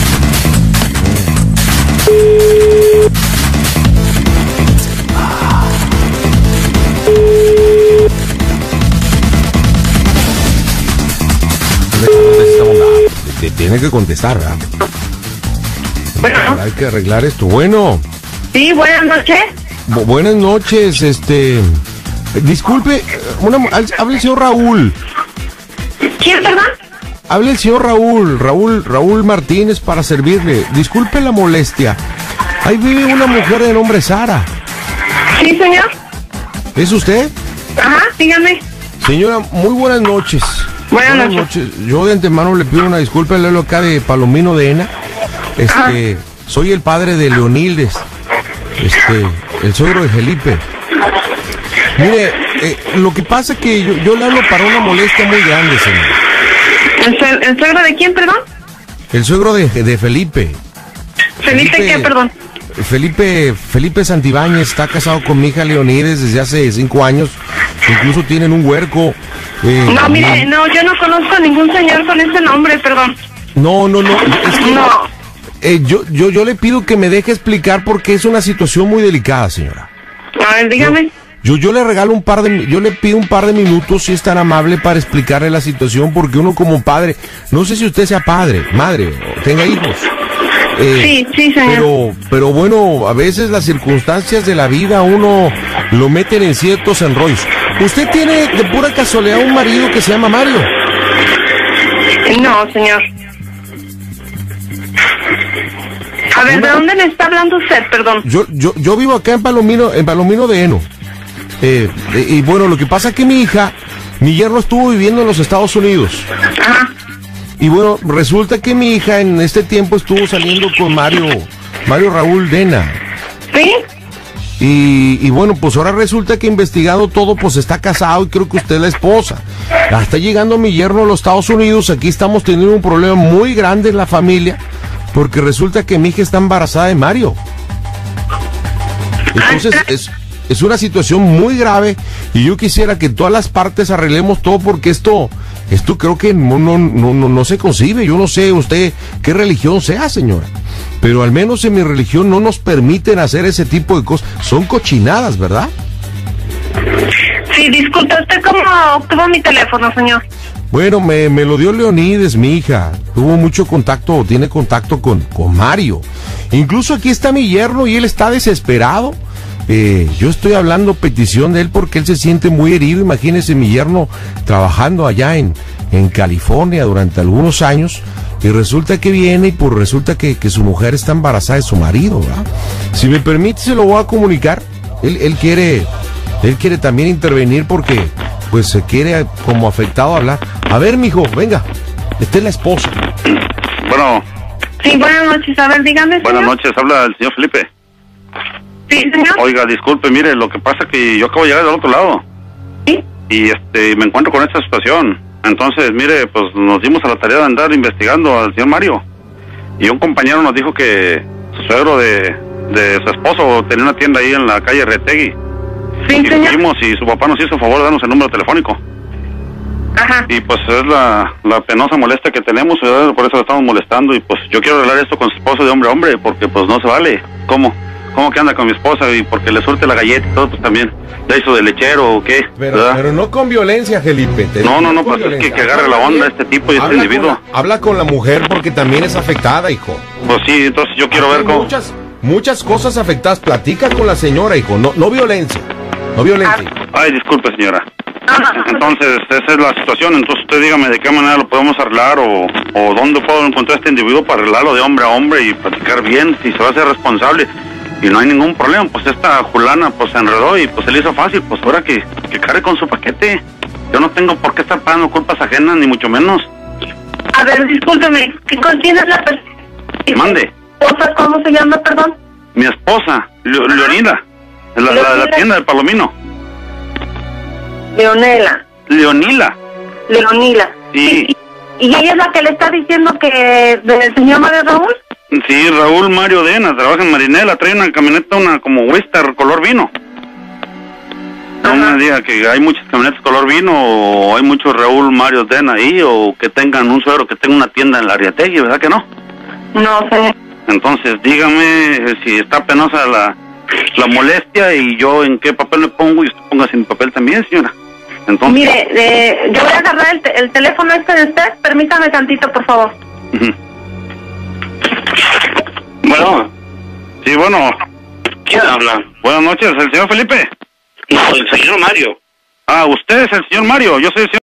tiene que contestar, ¿verdad? Hay que arreglar esto. Bueno, Sí, buenas noches. bu- buenas noches, este... Disculpe, una, habla el señor Raúl. ¿Quién, perdón? Habla el señor Raúl, Raúl, Raúl Martínez para servirle. Disculpe la molestia. Ahí vive una mujer de nombre Sara. Sí, señor. ¿Es usted? Ajá, dígame. Señora, muy buenas noches. Buenas noches. Yo de antemano le pido una disculpa, Lelo acá de Palomino de Ena. Este, soy el padre de Leonildes. Este, el suegro de Felipe. Mire, eh, lo que pasa es que yo, yo le hablo para una molestia muy grande, señor. ¿El, sue- el suegro de quién, perdón? El suegro de, de Felipe. Felipe, ¿qué, perdón? Felipe, Felipe Santibáñez está casado con mi hija Leonides desde hace cinco años. Incluso tienen un huerco. eh, No, mire, no, yo no conozco a ningún señor con ese nombre, perdón. No, no, no. Es que eh, yo, yo, yo le pido que me deje explicar porque es una situación muy delicada, señora. A ver, dígame. Yo, yo le regalo un par de, yo le pido un par de minutos si es tan amable para explicarle la situación porque uno como padre, no sé si usted sea padre, madre, o tenga hijos. eh, Sí, sí, señor. Pero, pero bueno, a veces las circunstancias de la vida uno lo meten en ciertos enrollos. ¿Usted tiene de pura casualidad un marido que se llama Mario? No, señor. A ver, ¿de dónde le está hablando usted, perdón? Yo, yo, yo vivo acá en Palomino, en Palomino de Eno. Eh, eh, y bueno, lo que pasa es que mi hija, mi yerno estuvo viviendo en los Estados Unidos. Y bueno, resulta que mi hija en este tiempo estuvo saliendo con Mario, Mario Raúl Dena. ¿Sí? Y, y bueno, pues ahora resulta que investigado todo, pues está casado y creo que usted es la esposa. Está llegando mi yerno a los Estados Unidos, aquí estamos teniendo un problema muy grande en la familia, porque resulta que mi hija está embarazada de Mario. Entonces es, es una situación muy grave y yo quisiera que todas las partes arreglemos todo porque esto, esto creo que no, no, no, no, no se concibe. Yo no sé usted qué religión sea, señora. Pero al menos en mi religión no nos permiten hacer ese tipo de cosas. Son cochinadas, ¿verdad? Sí, disculpe, ¿usted cómo obtuvo mi teléfono, señor? Bueno, me, me lo dio Leonides, mi hija. Tuvo mucho contacto, tiene contacto con, con Mario. Incluso aquí está mi yerno y él está desesperado. Eh, yo estoy hablando petición de él porque él se siente muy herido. Imagínese mi yerno trabajando allá en, en California durante algunos años. Y resulta que viene y pues resulta que, que su mujer está embarazada de su marido, ¿verdad? Si me permite, se lo voy a comunicar. Él, él quiere, él quiere también intervenir porque pues se quiere como afectado hablar. A ver, mijo, venga. Esta es la esposa. Bueno, Sí, buenas noches. A ver, dígame, buenas señor. noches, habla el señor Felipe. Sí, señor. Oiga, disculpe, mire, lo que pasa es que yo acabo de llegar del otro lado. Y este, me encuentro con esta situación. Entonces, mire, pues nos dimos a la tarea de andar investigando al señor Mario. Y un compañero nos dijo que su suegro de, de su esposo tenía una tienda ahí en la calle Retegui. Sí, y fuimos y su papá nos hizo favor de darnos el número telefónico. Ajá. Y pues es la, la penosa molestia que tenemos, ¿verdad? por eso le estamos molestando. Y pues yo quiero arreglar esto con su esposo de hombre a hombre, porque pues no se vale. ¿Cómo? ¿Cómo que anda con mi esposa? Y porque le suelte la galleta y todo, pues también le hizo de lechero o qué. Pero, ¿verdad? pero no con violencia, Felipe. No, no, no, pues es que, agarre la onda este tipo y este individuo. con la- habla con la mujer porque también es afectada, hijo. Pues sí, entonces yo quiero ver cómo. Muchas, muchas cosas afectadas. Platica con la señora, hijo. No, no violencia. No violencia. Ay, disculpe, señora. Entonces, esa es la situación. Entonces, usted dígame de qué manera lo podemos arreglar o, o dónde puedo encontrar a este individuo para arreglarlo de hombre a hombre y platicar bien si se va a ser responsable. Y no hay ningún problema. Pues esta Julana pues se enredó y pues se le hizo fácil. Pues ahora que, que cargue con su paquete. Yo no tengo por qué estar pagando culpas ajenas, ni mucho menos. A ver, discúlpeme. ¿qué- ¿Con quién es la persona? Mande. ¿Cómo se llama, perdón? Mi esposa, Leo- Leonida, la, la, la Leonida. tienda del Palomino. Leonela. Leonila. Leonila. Sí. ¿Y ella es la que le está diciendo que del señor Mario Raúl? Sí, Raúl Mario Dena, trabaja en Marinela, trae una camioneta, una como Wister color vino. No me diga que hay muchas camionetas color vino o hay muchos Raúl Mario Dena ahí o que tengan un suegro que tenga una tienda en la Ariategui, ¿verdad que no? No sé. Entonces dígame si está penosa la, la molestia y yo en qué papel me pongo y usted ponga mi papel también, señora. Entonces, Mire, eh, yo voy a agarrar el, te- el teléfono este de usted. Permítame tantito, por favor. Bueno. Sí, bueno. ¿Quién habla? Buenas noches, el señor Felipe. No, el señor Mario. Ah, usted es el señor Mario, yo soy el señor